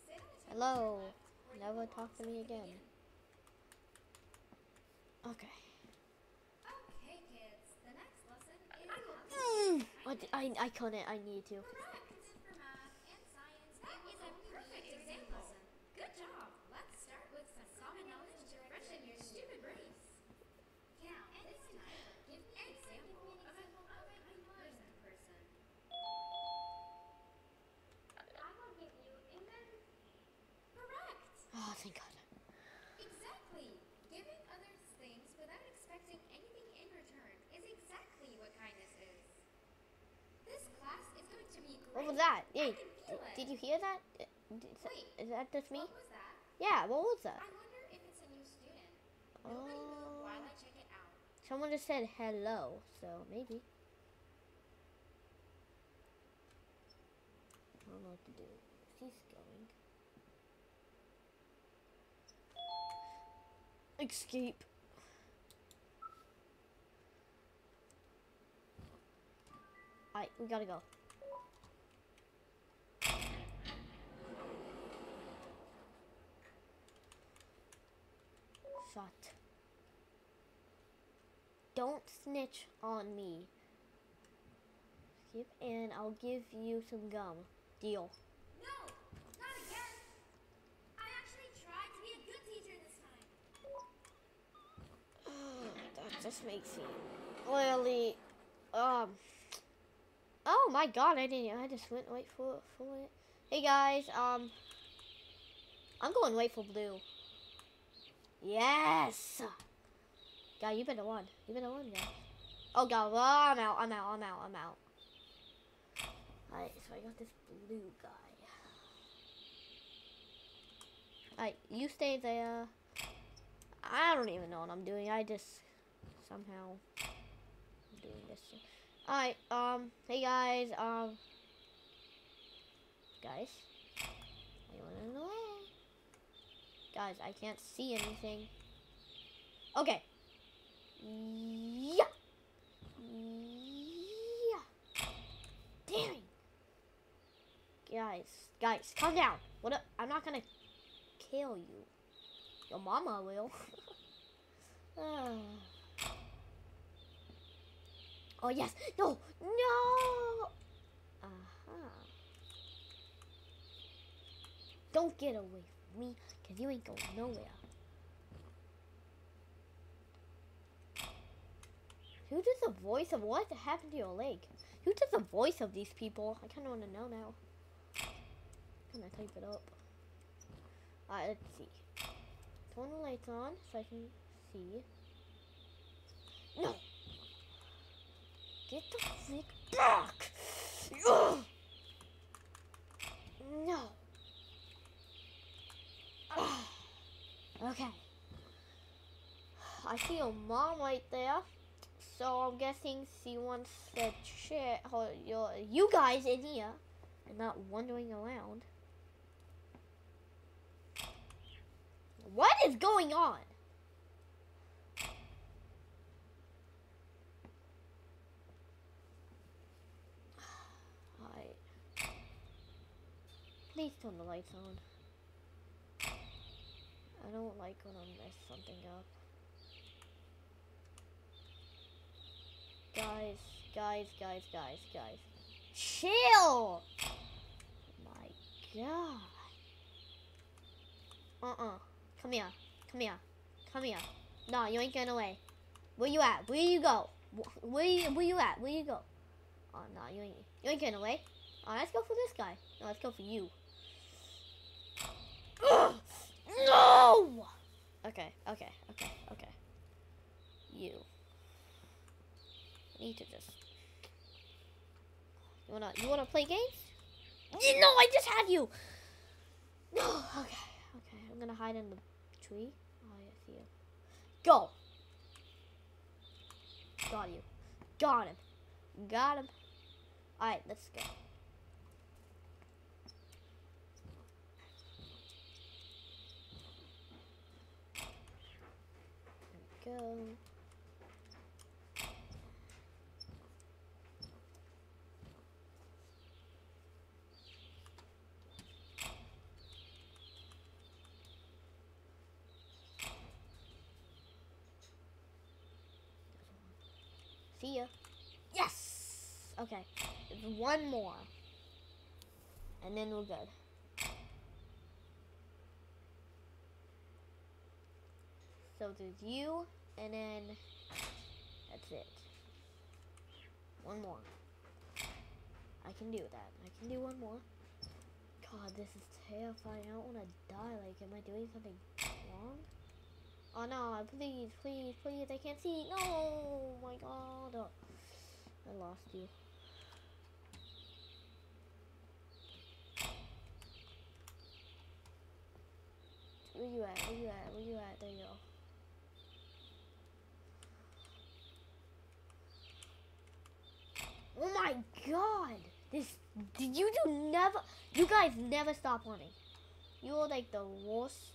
Sit on the table to your Hello. left, where you Never talk to me again. Okay. Okay, kids. The next lesson is Mm, I, I, I couldn't. I need to. Correct. For math and science, that is a perfect example. Good job. Let's start with some common knowledge to freshen your stupid brains. Now, this time, give me an example of an unkind person. person. I will give you amen. Correct. Oh, thank God. Exactly. Giving others things without expecting anything in return is exactly what kindness is. This class is going to be great. What was that? Hey, can d- feel it. did you hear that? D- Is that, Wait, is that just me? What was that? Yeah, what was that? I wonder if it's a new student. Nobody move while I Oh, check it out. someone just said hello, so maybe. I don't know what to do. She's going. Escape. Alright, we gotta go. thought. Don't snitch on me. Skip, and I'll give you some gum. Deal. No, not again. I actually tried to be a good teacher this time. That just makes me really, um. Oh my god, I didn't. I just went wait for for it. Hey guys, um, I'm going wait for blue. Yes. God, you better one. You better won, guys. Oh god, I'm out. I'm out. I'm out. I'm out. Alright, so I got this blue guy. Alright, you stay there. I don't even know what I'm doing. I just somehow doing this. Alright, um, hey guys, um, guys, anyone in the way? Guys, I can't see anything. Okay. Yeah. Yeah. Damn. Guys, guys, calm down. What? up? I'm not gonna kill you. Your mama will. Ah. oh yes. No. No. Uh-huh. Don't get away from me, cause you ain't going nowhere. Who does the voice of what happened to your leg? Who does the voice of these people? I kind of want to know now. Can gonna type it up. Alright, let's see. Turn the lights on so I can see. No! Get the freak back! Ugh! No! Okay. I see your mom right there. So I'm guessing she wants to or your you guys in here and not wandering around. What is going on? Please turn the lights on. I don't like when I mess something up. Guys, guys, guys, guys, guys. Chill! My god. Uh-uh. Come here. Come here. Come here. No, you ain't getting away. Where you at? Where you go? Where you, where you at? Where you go? Oh, no, you ain't, you ain't getting away. Oh, let's go for this guy. No, let's go for you. Ugh! No! Okay, okay, okay, okay. You. Need to just. You wanna, you wanna play games? No, I just had you! No, okay, okay. I'm gonna hide in the tree. Oh, I see you. Go! Got you. Got him. Got him. Alright, let's go. Go. See ya. Yes! Okay. One more. And then we're good. So there's you, and then that's it. One more. I can do that. I can do one more. God, this is terrifying. I don't want to die. Like, am I doing something wrong? Oh no, please, please, please, I can't see. No, oh my god. Oh, I lost you. Where you at? Where you at? Where you at? There you go. Oh my god! This you do never you guys never stop running. You are like the worst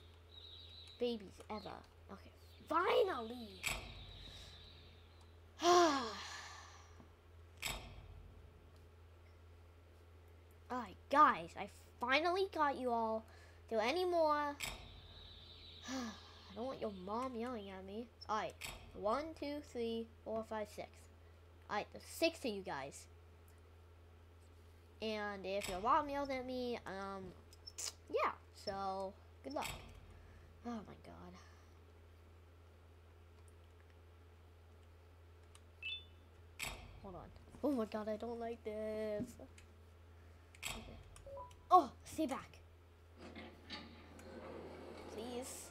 babies ever. Okay, finally. Alright, guys, I finally got you all. Do any more? I don't want your mom yelling at me. Alright, one, two, three, four, five, six. Alright, there's six of you guys. And if your mom yells at me, um, yeah, so good luck. Oh my god. Hold on. Oh my god, I don't like this. Okay. Oh, stay back. Please.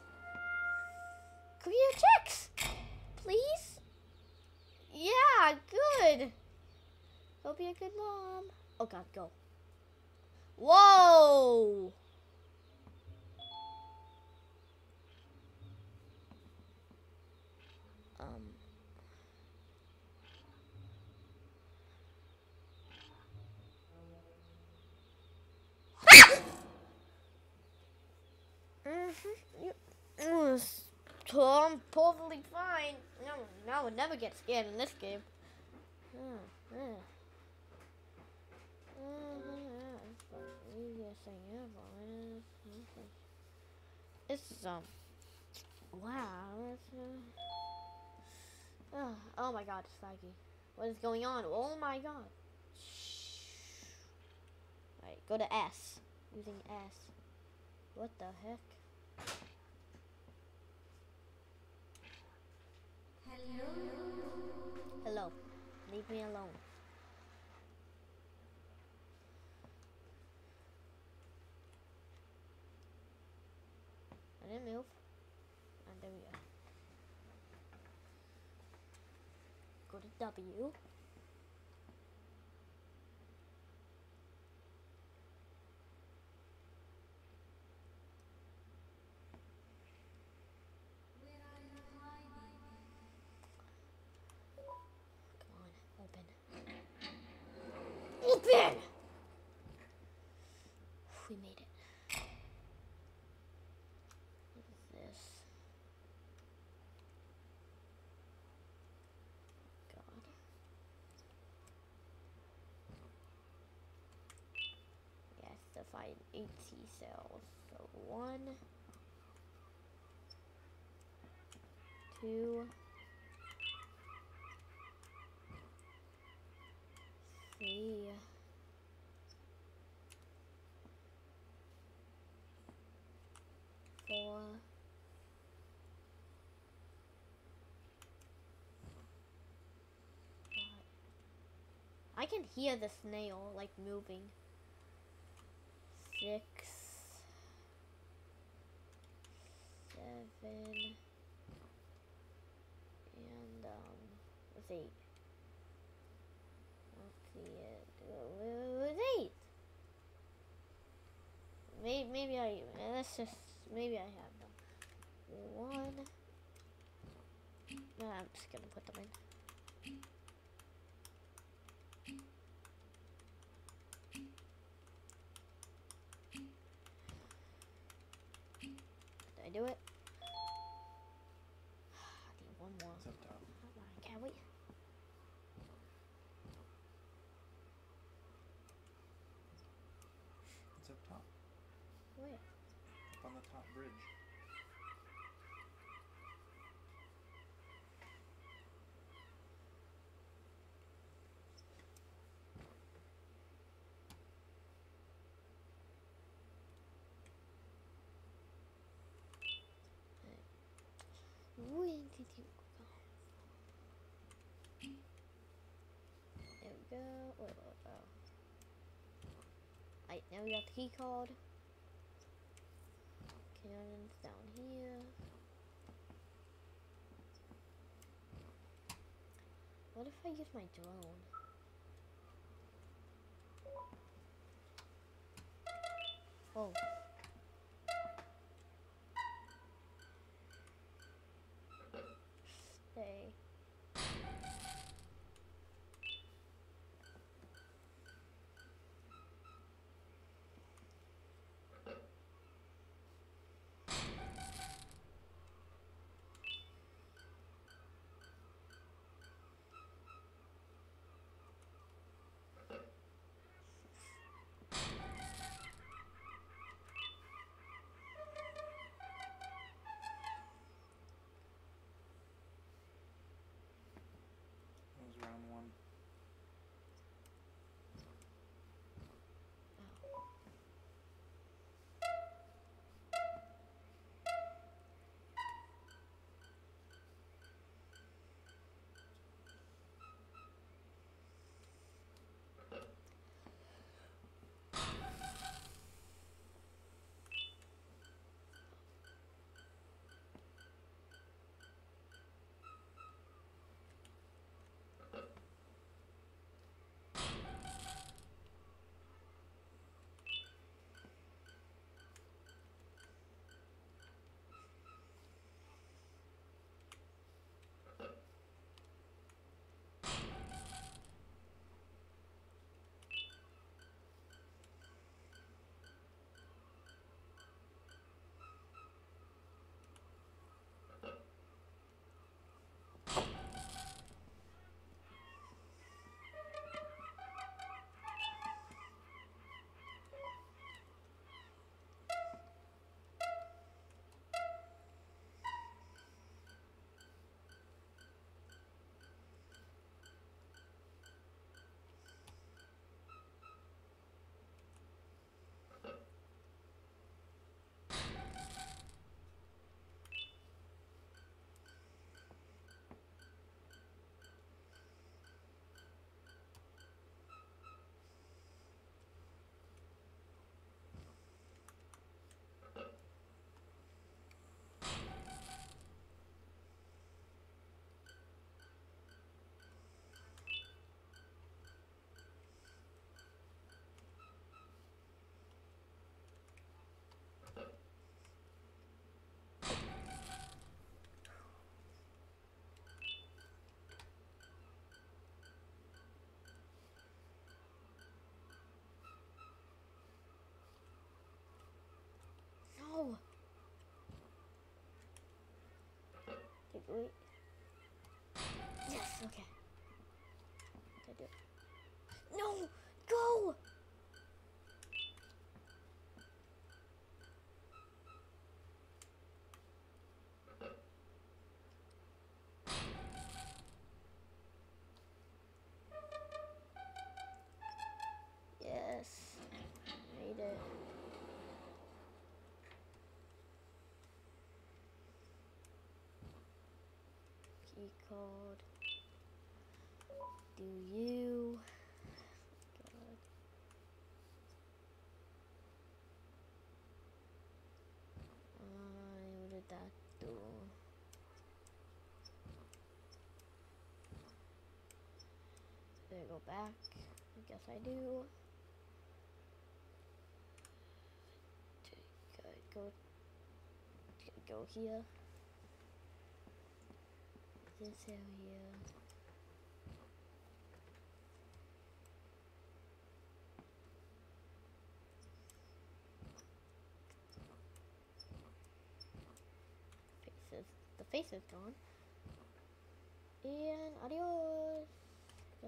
Clear checks. Please. Yeah, good. Go be a good mom. Oh god, go. Whoa. Um. Mm-hmm. You, I'm totally fine. No, no, I would never get scared in this game. Mm, mm. It's um, wow. Uh, oh, my God, it's. What is going on? Oh my God. Alright, go to S. Using S. What the heck? Hello. Leave me alone. I didn't move. And there we go. Go to W. Come on, open. Open! We made it. What is this? God. Yes, to find eight T cells. So one, two, three. Four. I can hear the snail like moving. Six, seven, and um, what's eight? Let's see it. What's eight? Maybe, maybe I. Let's just. Maybe I have them. One. No, I'm just gonna put them in. Do it? I need one more. It's up top. Come on, can we? It's up top. Where? Up on the top bridge. There we go. Wait, wait, wait. Alright, now we got the key card. Cannons down here. What if I use my drone? Oh. wait. Yes, okay. No! Go! Key code. Do you? God. Uh, what did that do? Did I go back? I guess I do. Go, go here. This area. Faces. The face is gone. And adios. I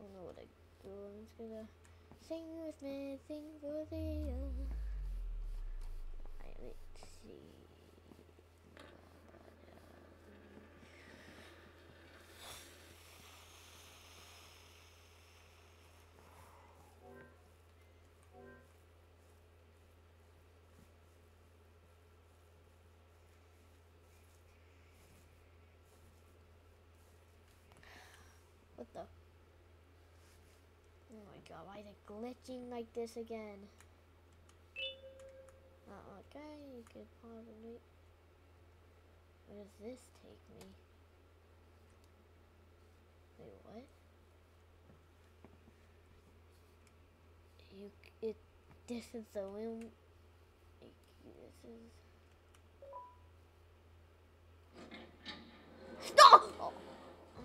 don't know what I do. I'm just gonna sing with me, sing for the. Alright, let's see. God, why is it glitching like this again? Uh, okay, you could wait. Where does this take me? Wait, what? You, it, this is the room. like, This is. Stop! Oh.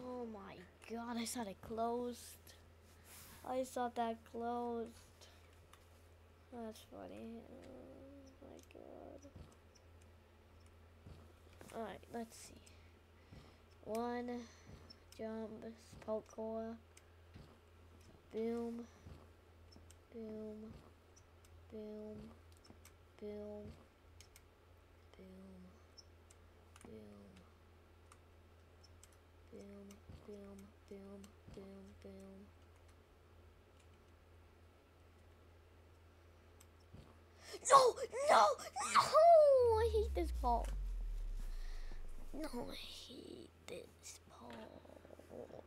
oh my god, I thought it closed. I thought that closed. That's funny. Oh my god. Alright, let's see. One, jump, parkour, boom, boom, boom, boom, boom, boom, boom, boom, boom, boom, boom. No, no, no! I hate this ball. No, I hate this ball.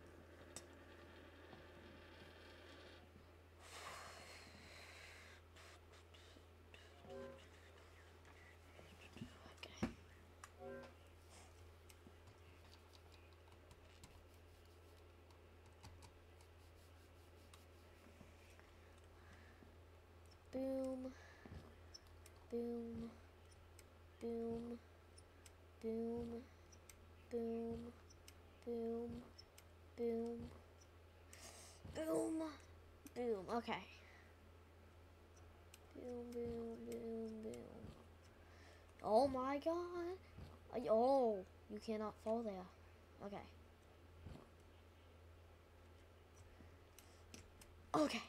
Boom boom, boom, boom, boom, boom, boom, boom, boom. Okay. Boom, boom, boom, boom. Oh my god. Oh, you cannot fall there. Okay. Okay.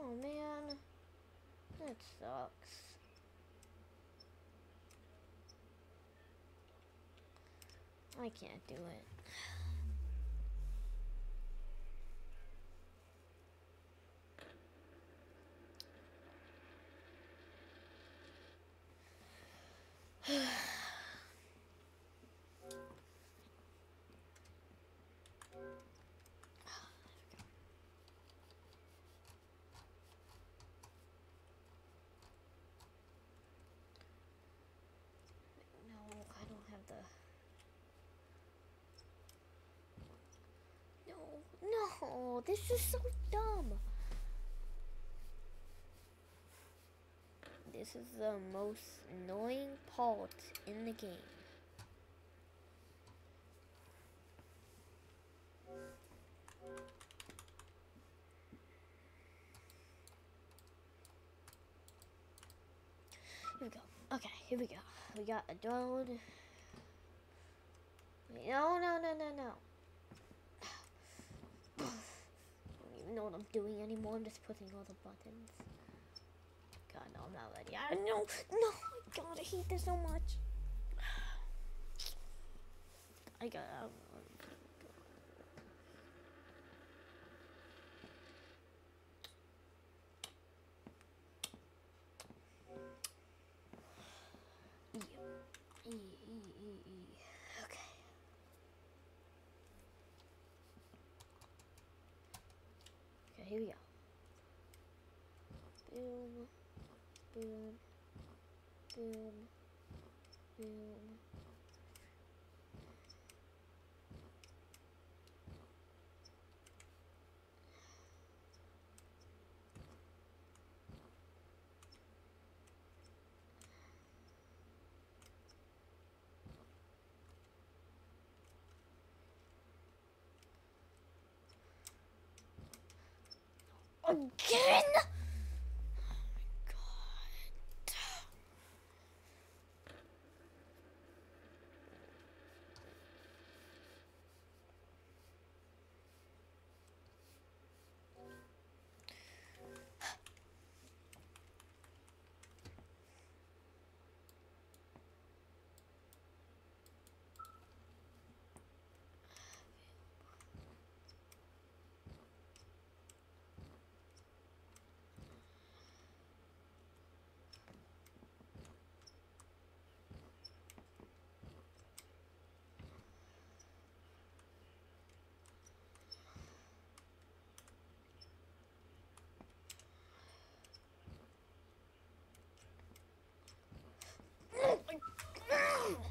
Oh man, that sucks. I can't do it. Oh, this is so dumb. This is the most annoying part in the game. Here we go. Okay, here we go. We got a drone. No, no, no, no, no. I don't even know what I'm doing anymore. I'm just pushing all the buttons. God, no, I'm not ready. I no, no. God, I hate this so much. I got. Um, E, E, E, E, E. Okay. Okay, here we go. Boom, boom, boom, boom. Again? Ugh!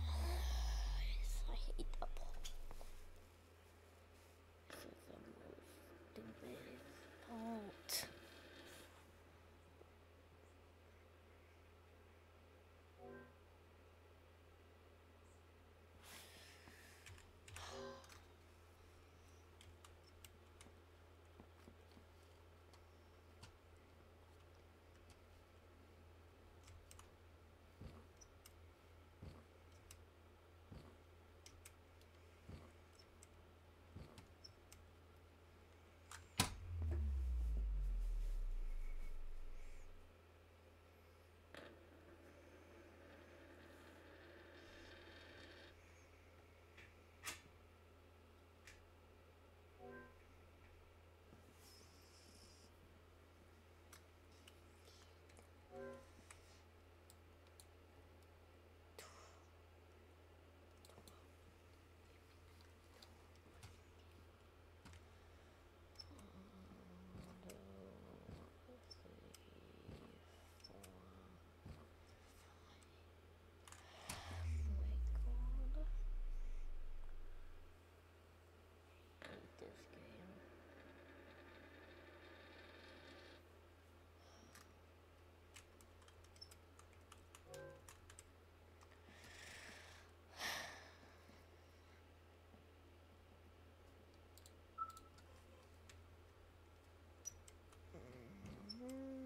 Mm-hmm.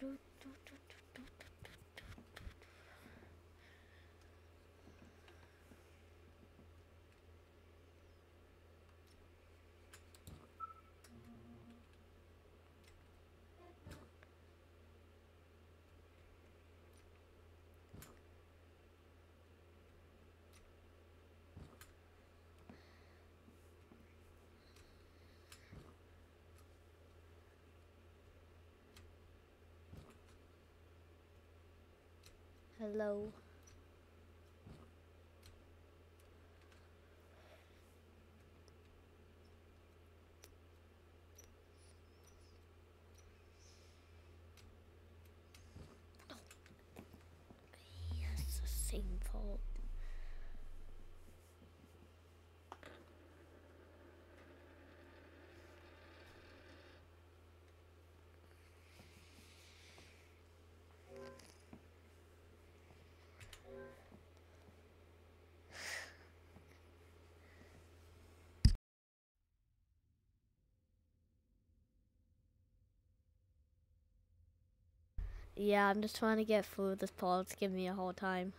Salud. Hello. Yes, the same fault. Yeah, I'm just trying to get through this part. It's giving me a hard time.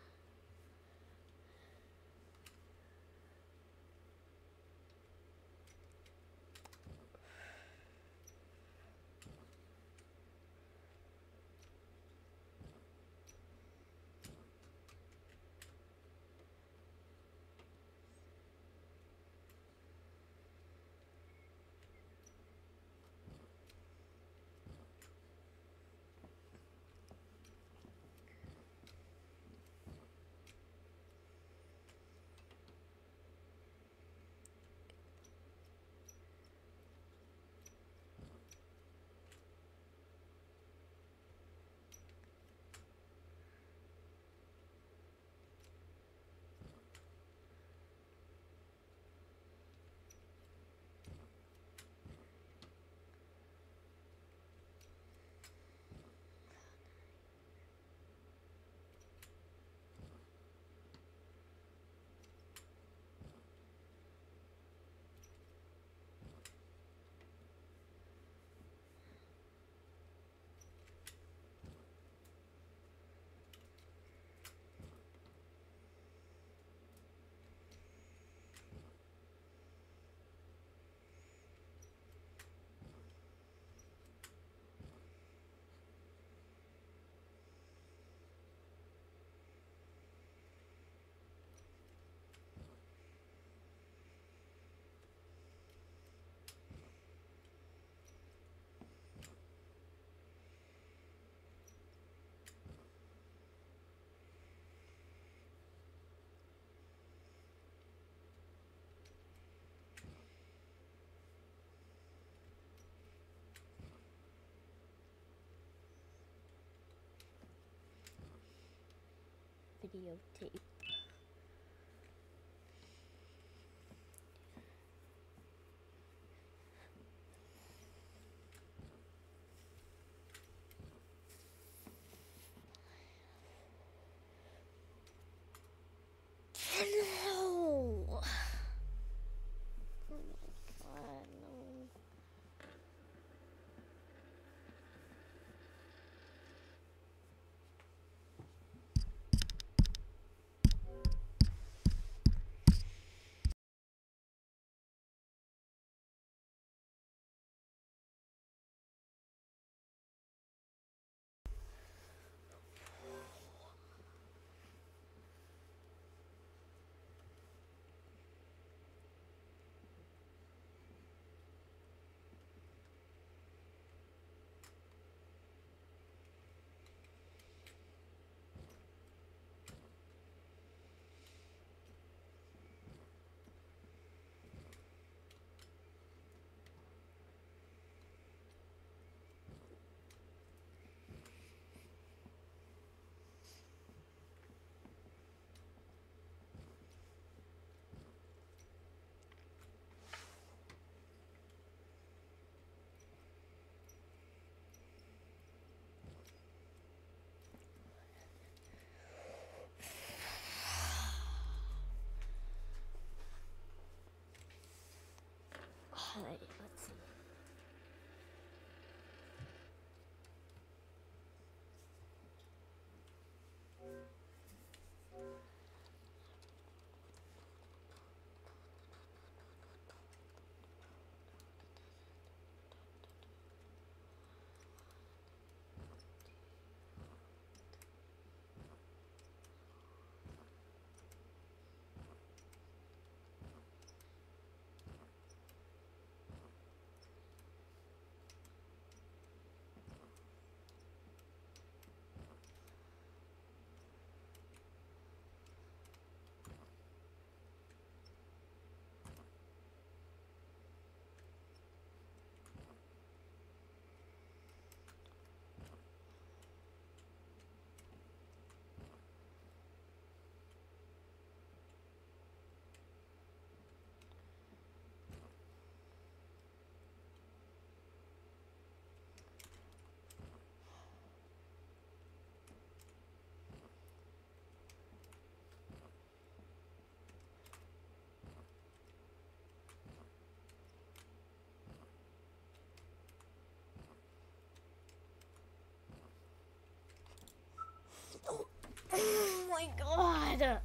Videotape. No. oh my god!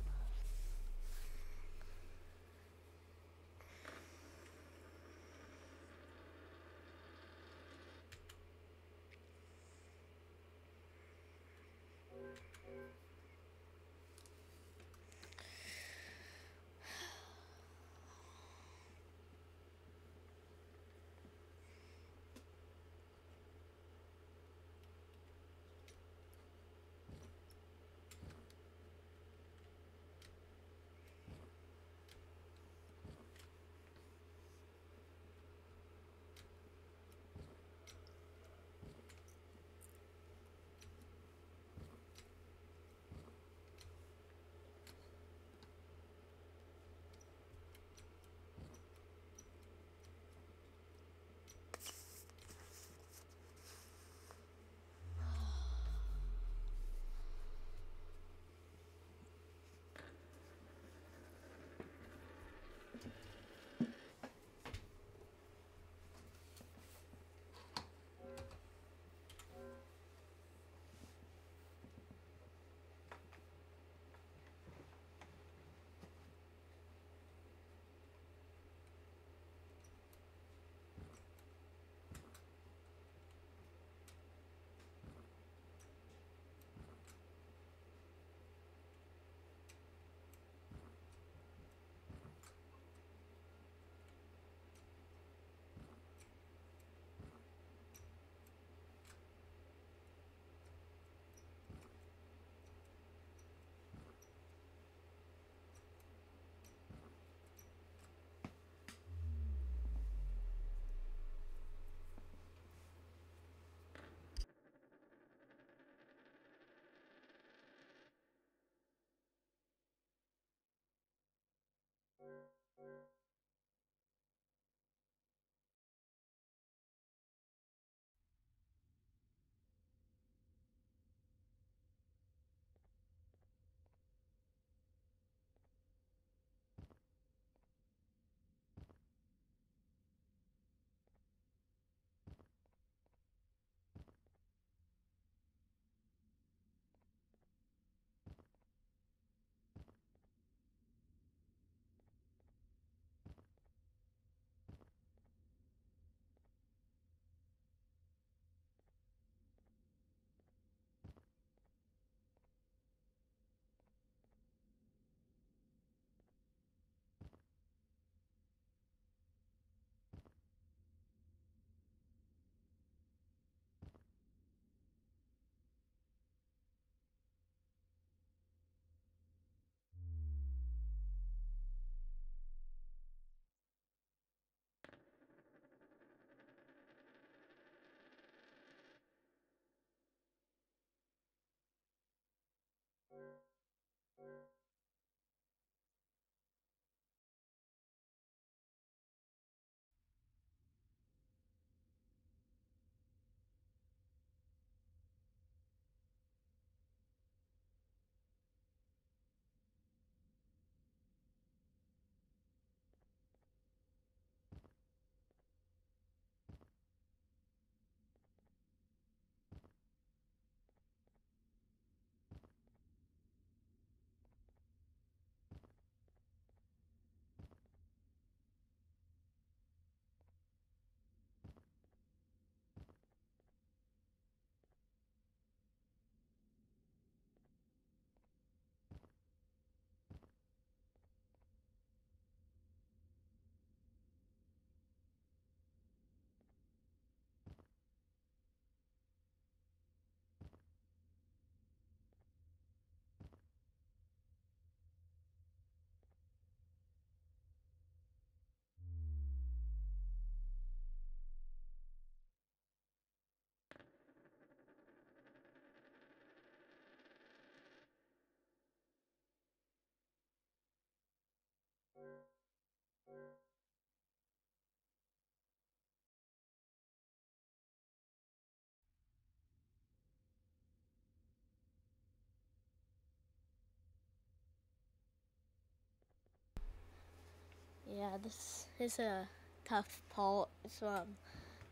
Yeah, this is a tough part. It's um,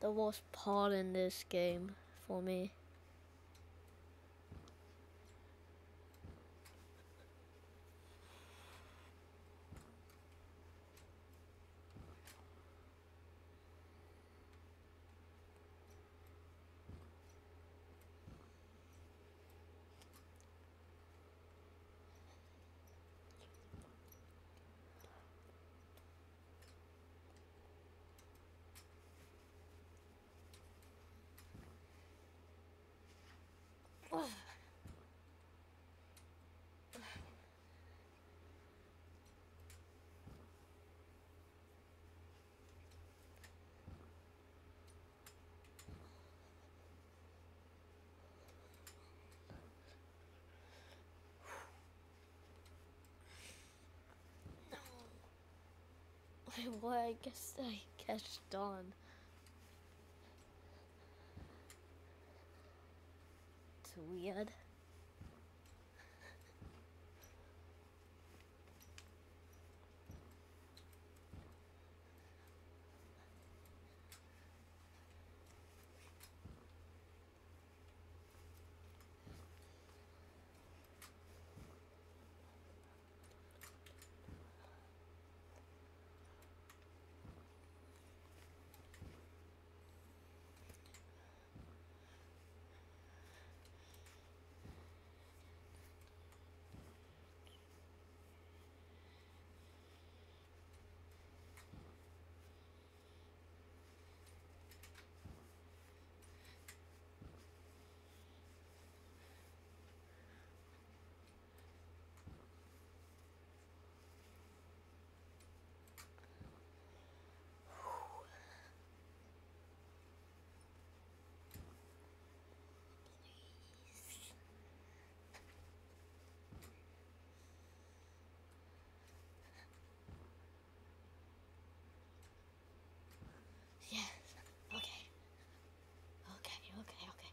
the worst part in this game for me. well, I guess I catch on. It's weird. Yes. Okay. Okay, okay, okay.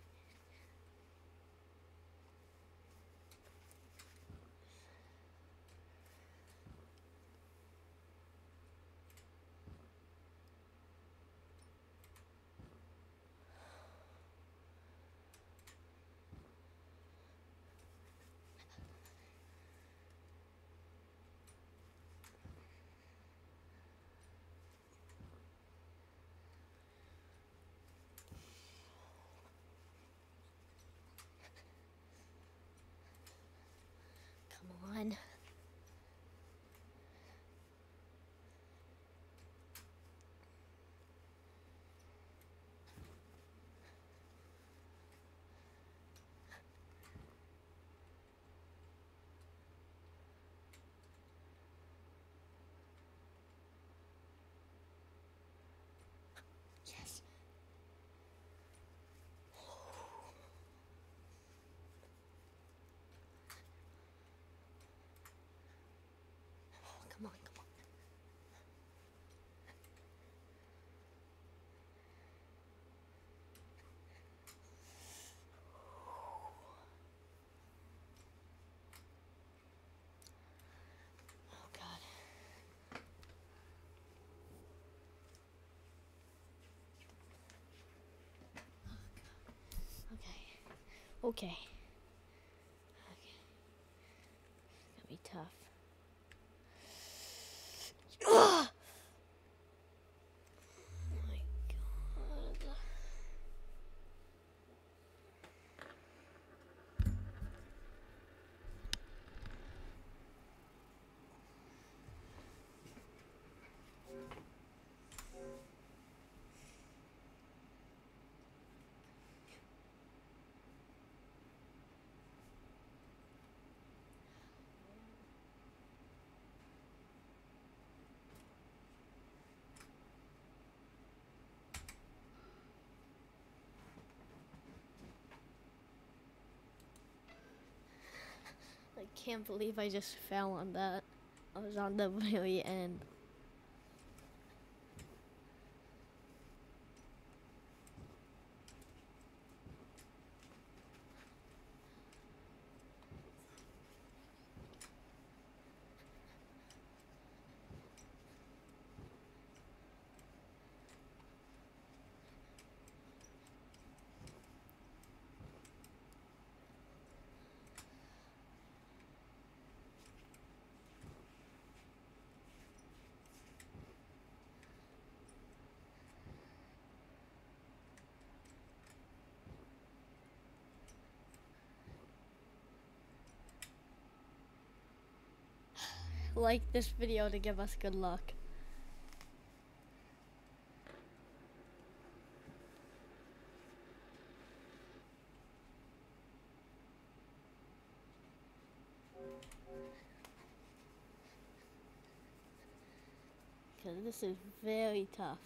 Come on. Yes. Come on, come on. Oh God. Oh, okay. Okay. Okay. It's gonna be tough. Ugh! Oh my god. I can't believe I just fell on that. I was on the very end. Like this video to give us good luck. Because this is very tough.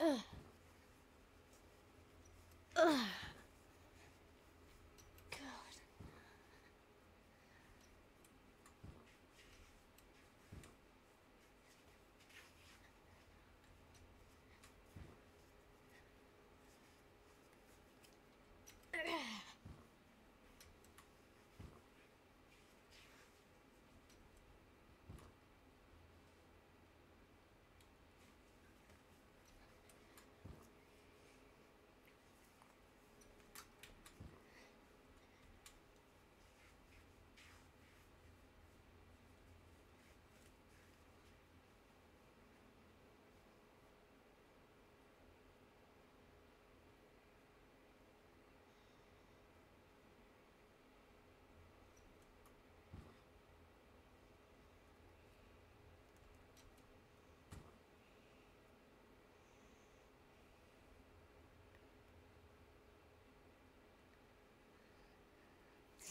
Ugh. Ugh. God.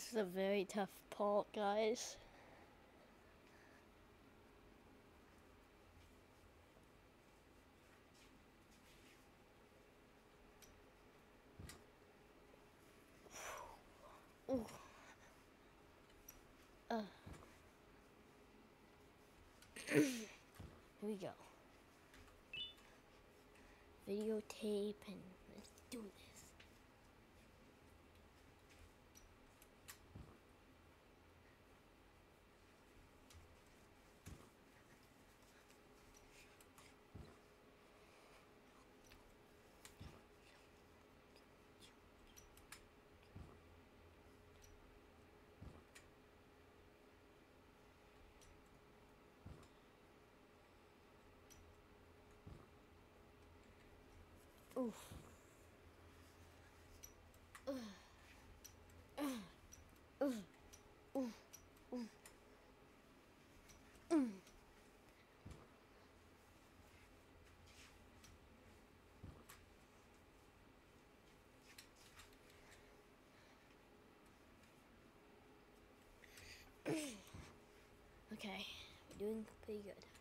This is a very tough part, guys. Uh. Here we go. Videotape and let's do this. Oof. Okay, we're doing pretty good.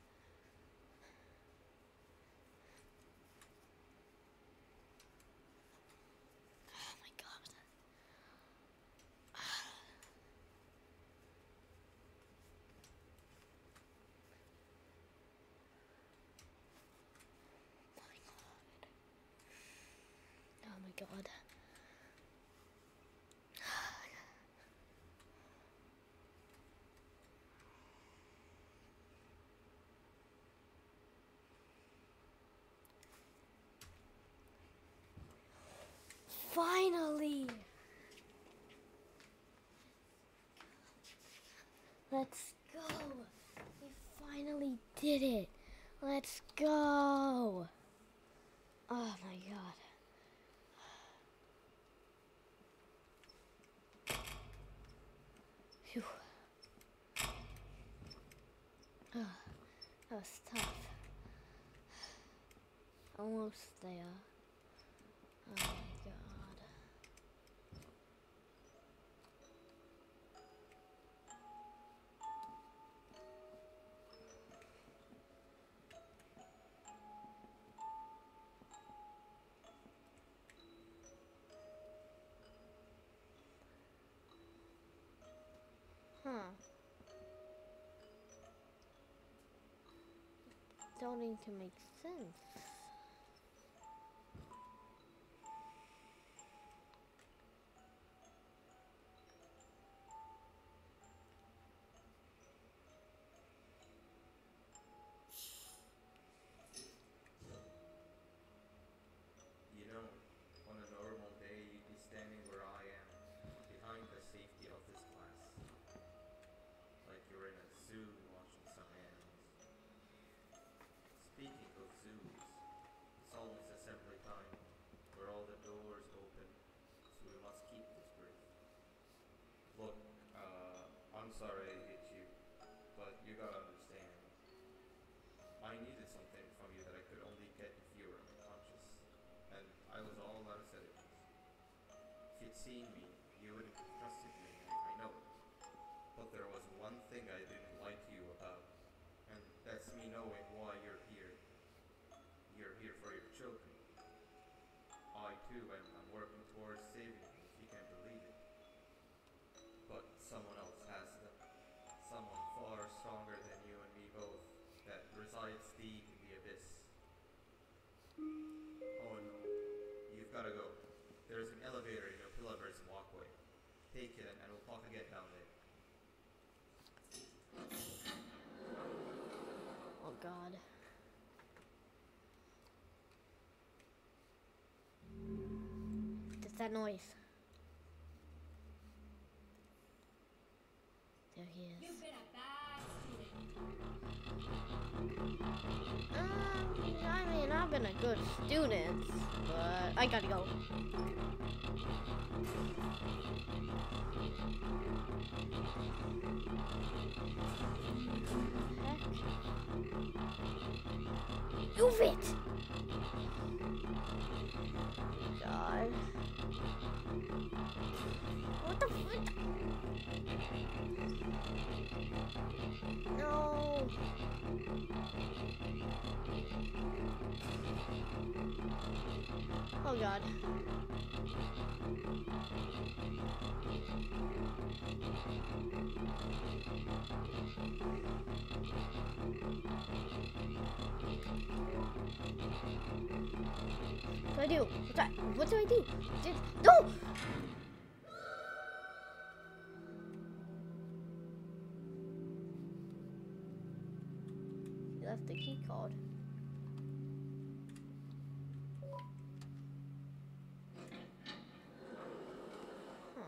god. Finally! Let's go! We finally did it! Let's go! Oh my god. That was tough. Almost there. Oh my god. Huh. Starting to make sense. Seen me, you wouldn't have trusted me, I know. But there was one thing I didn't like you about, and that's me knowing why you're here. You're here for your children. I too am Take it and we'll talk again down there. Oh god. What's that noise? Been a good student, but I gotta go. Heck? Move it! God. What the frick? No. Oh god. What do I do? What do I, what do I do? Left the key card. Huh.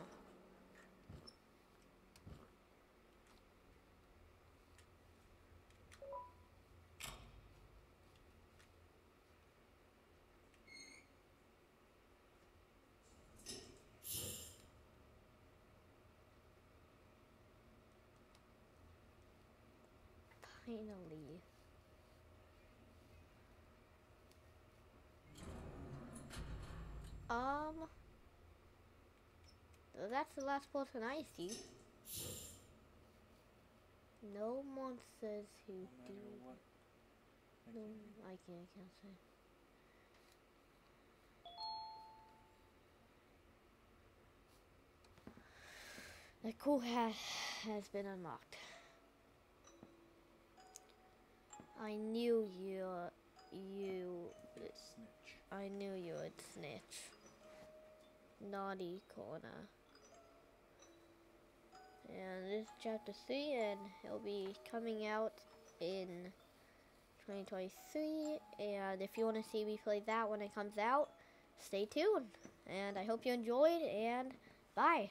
Finally. Um. That's the last person I see. No monsters who No do. what. I No, I can't, I can't say. The cool hat has been unlocked. I knew you, you, Snitch. I knew you would snitch. Naughty corner. And this is chapter 3 and it'll be coming out in 2023 and if you want to see me play that when it comes out, stay tuned. And I hope you enjoyed and bye.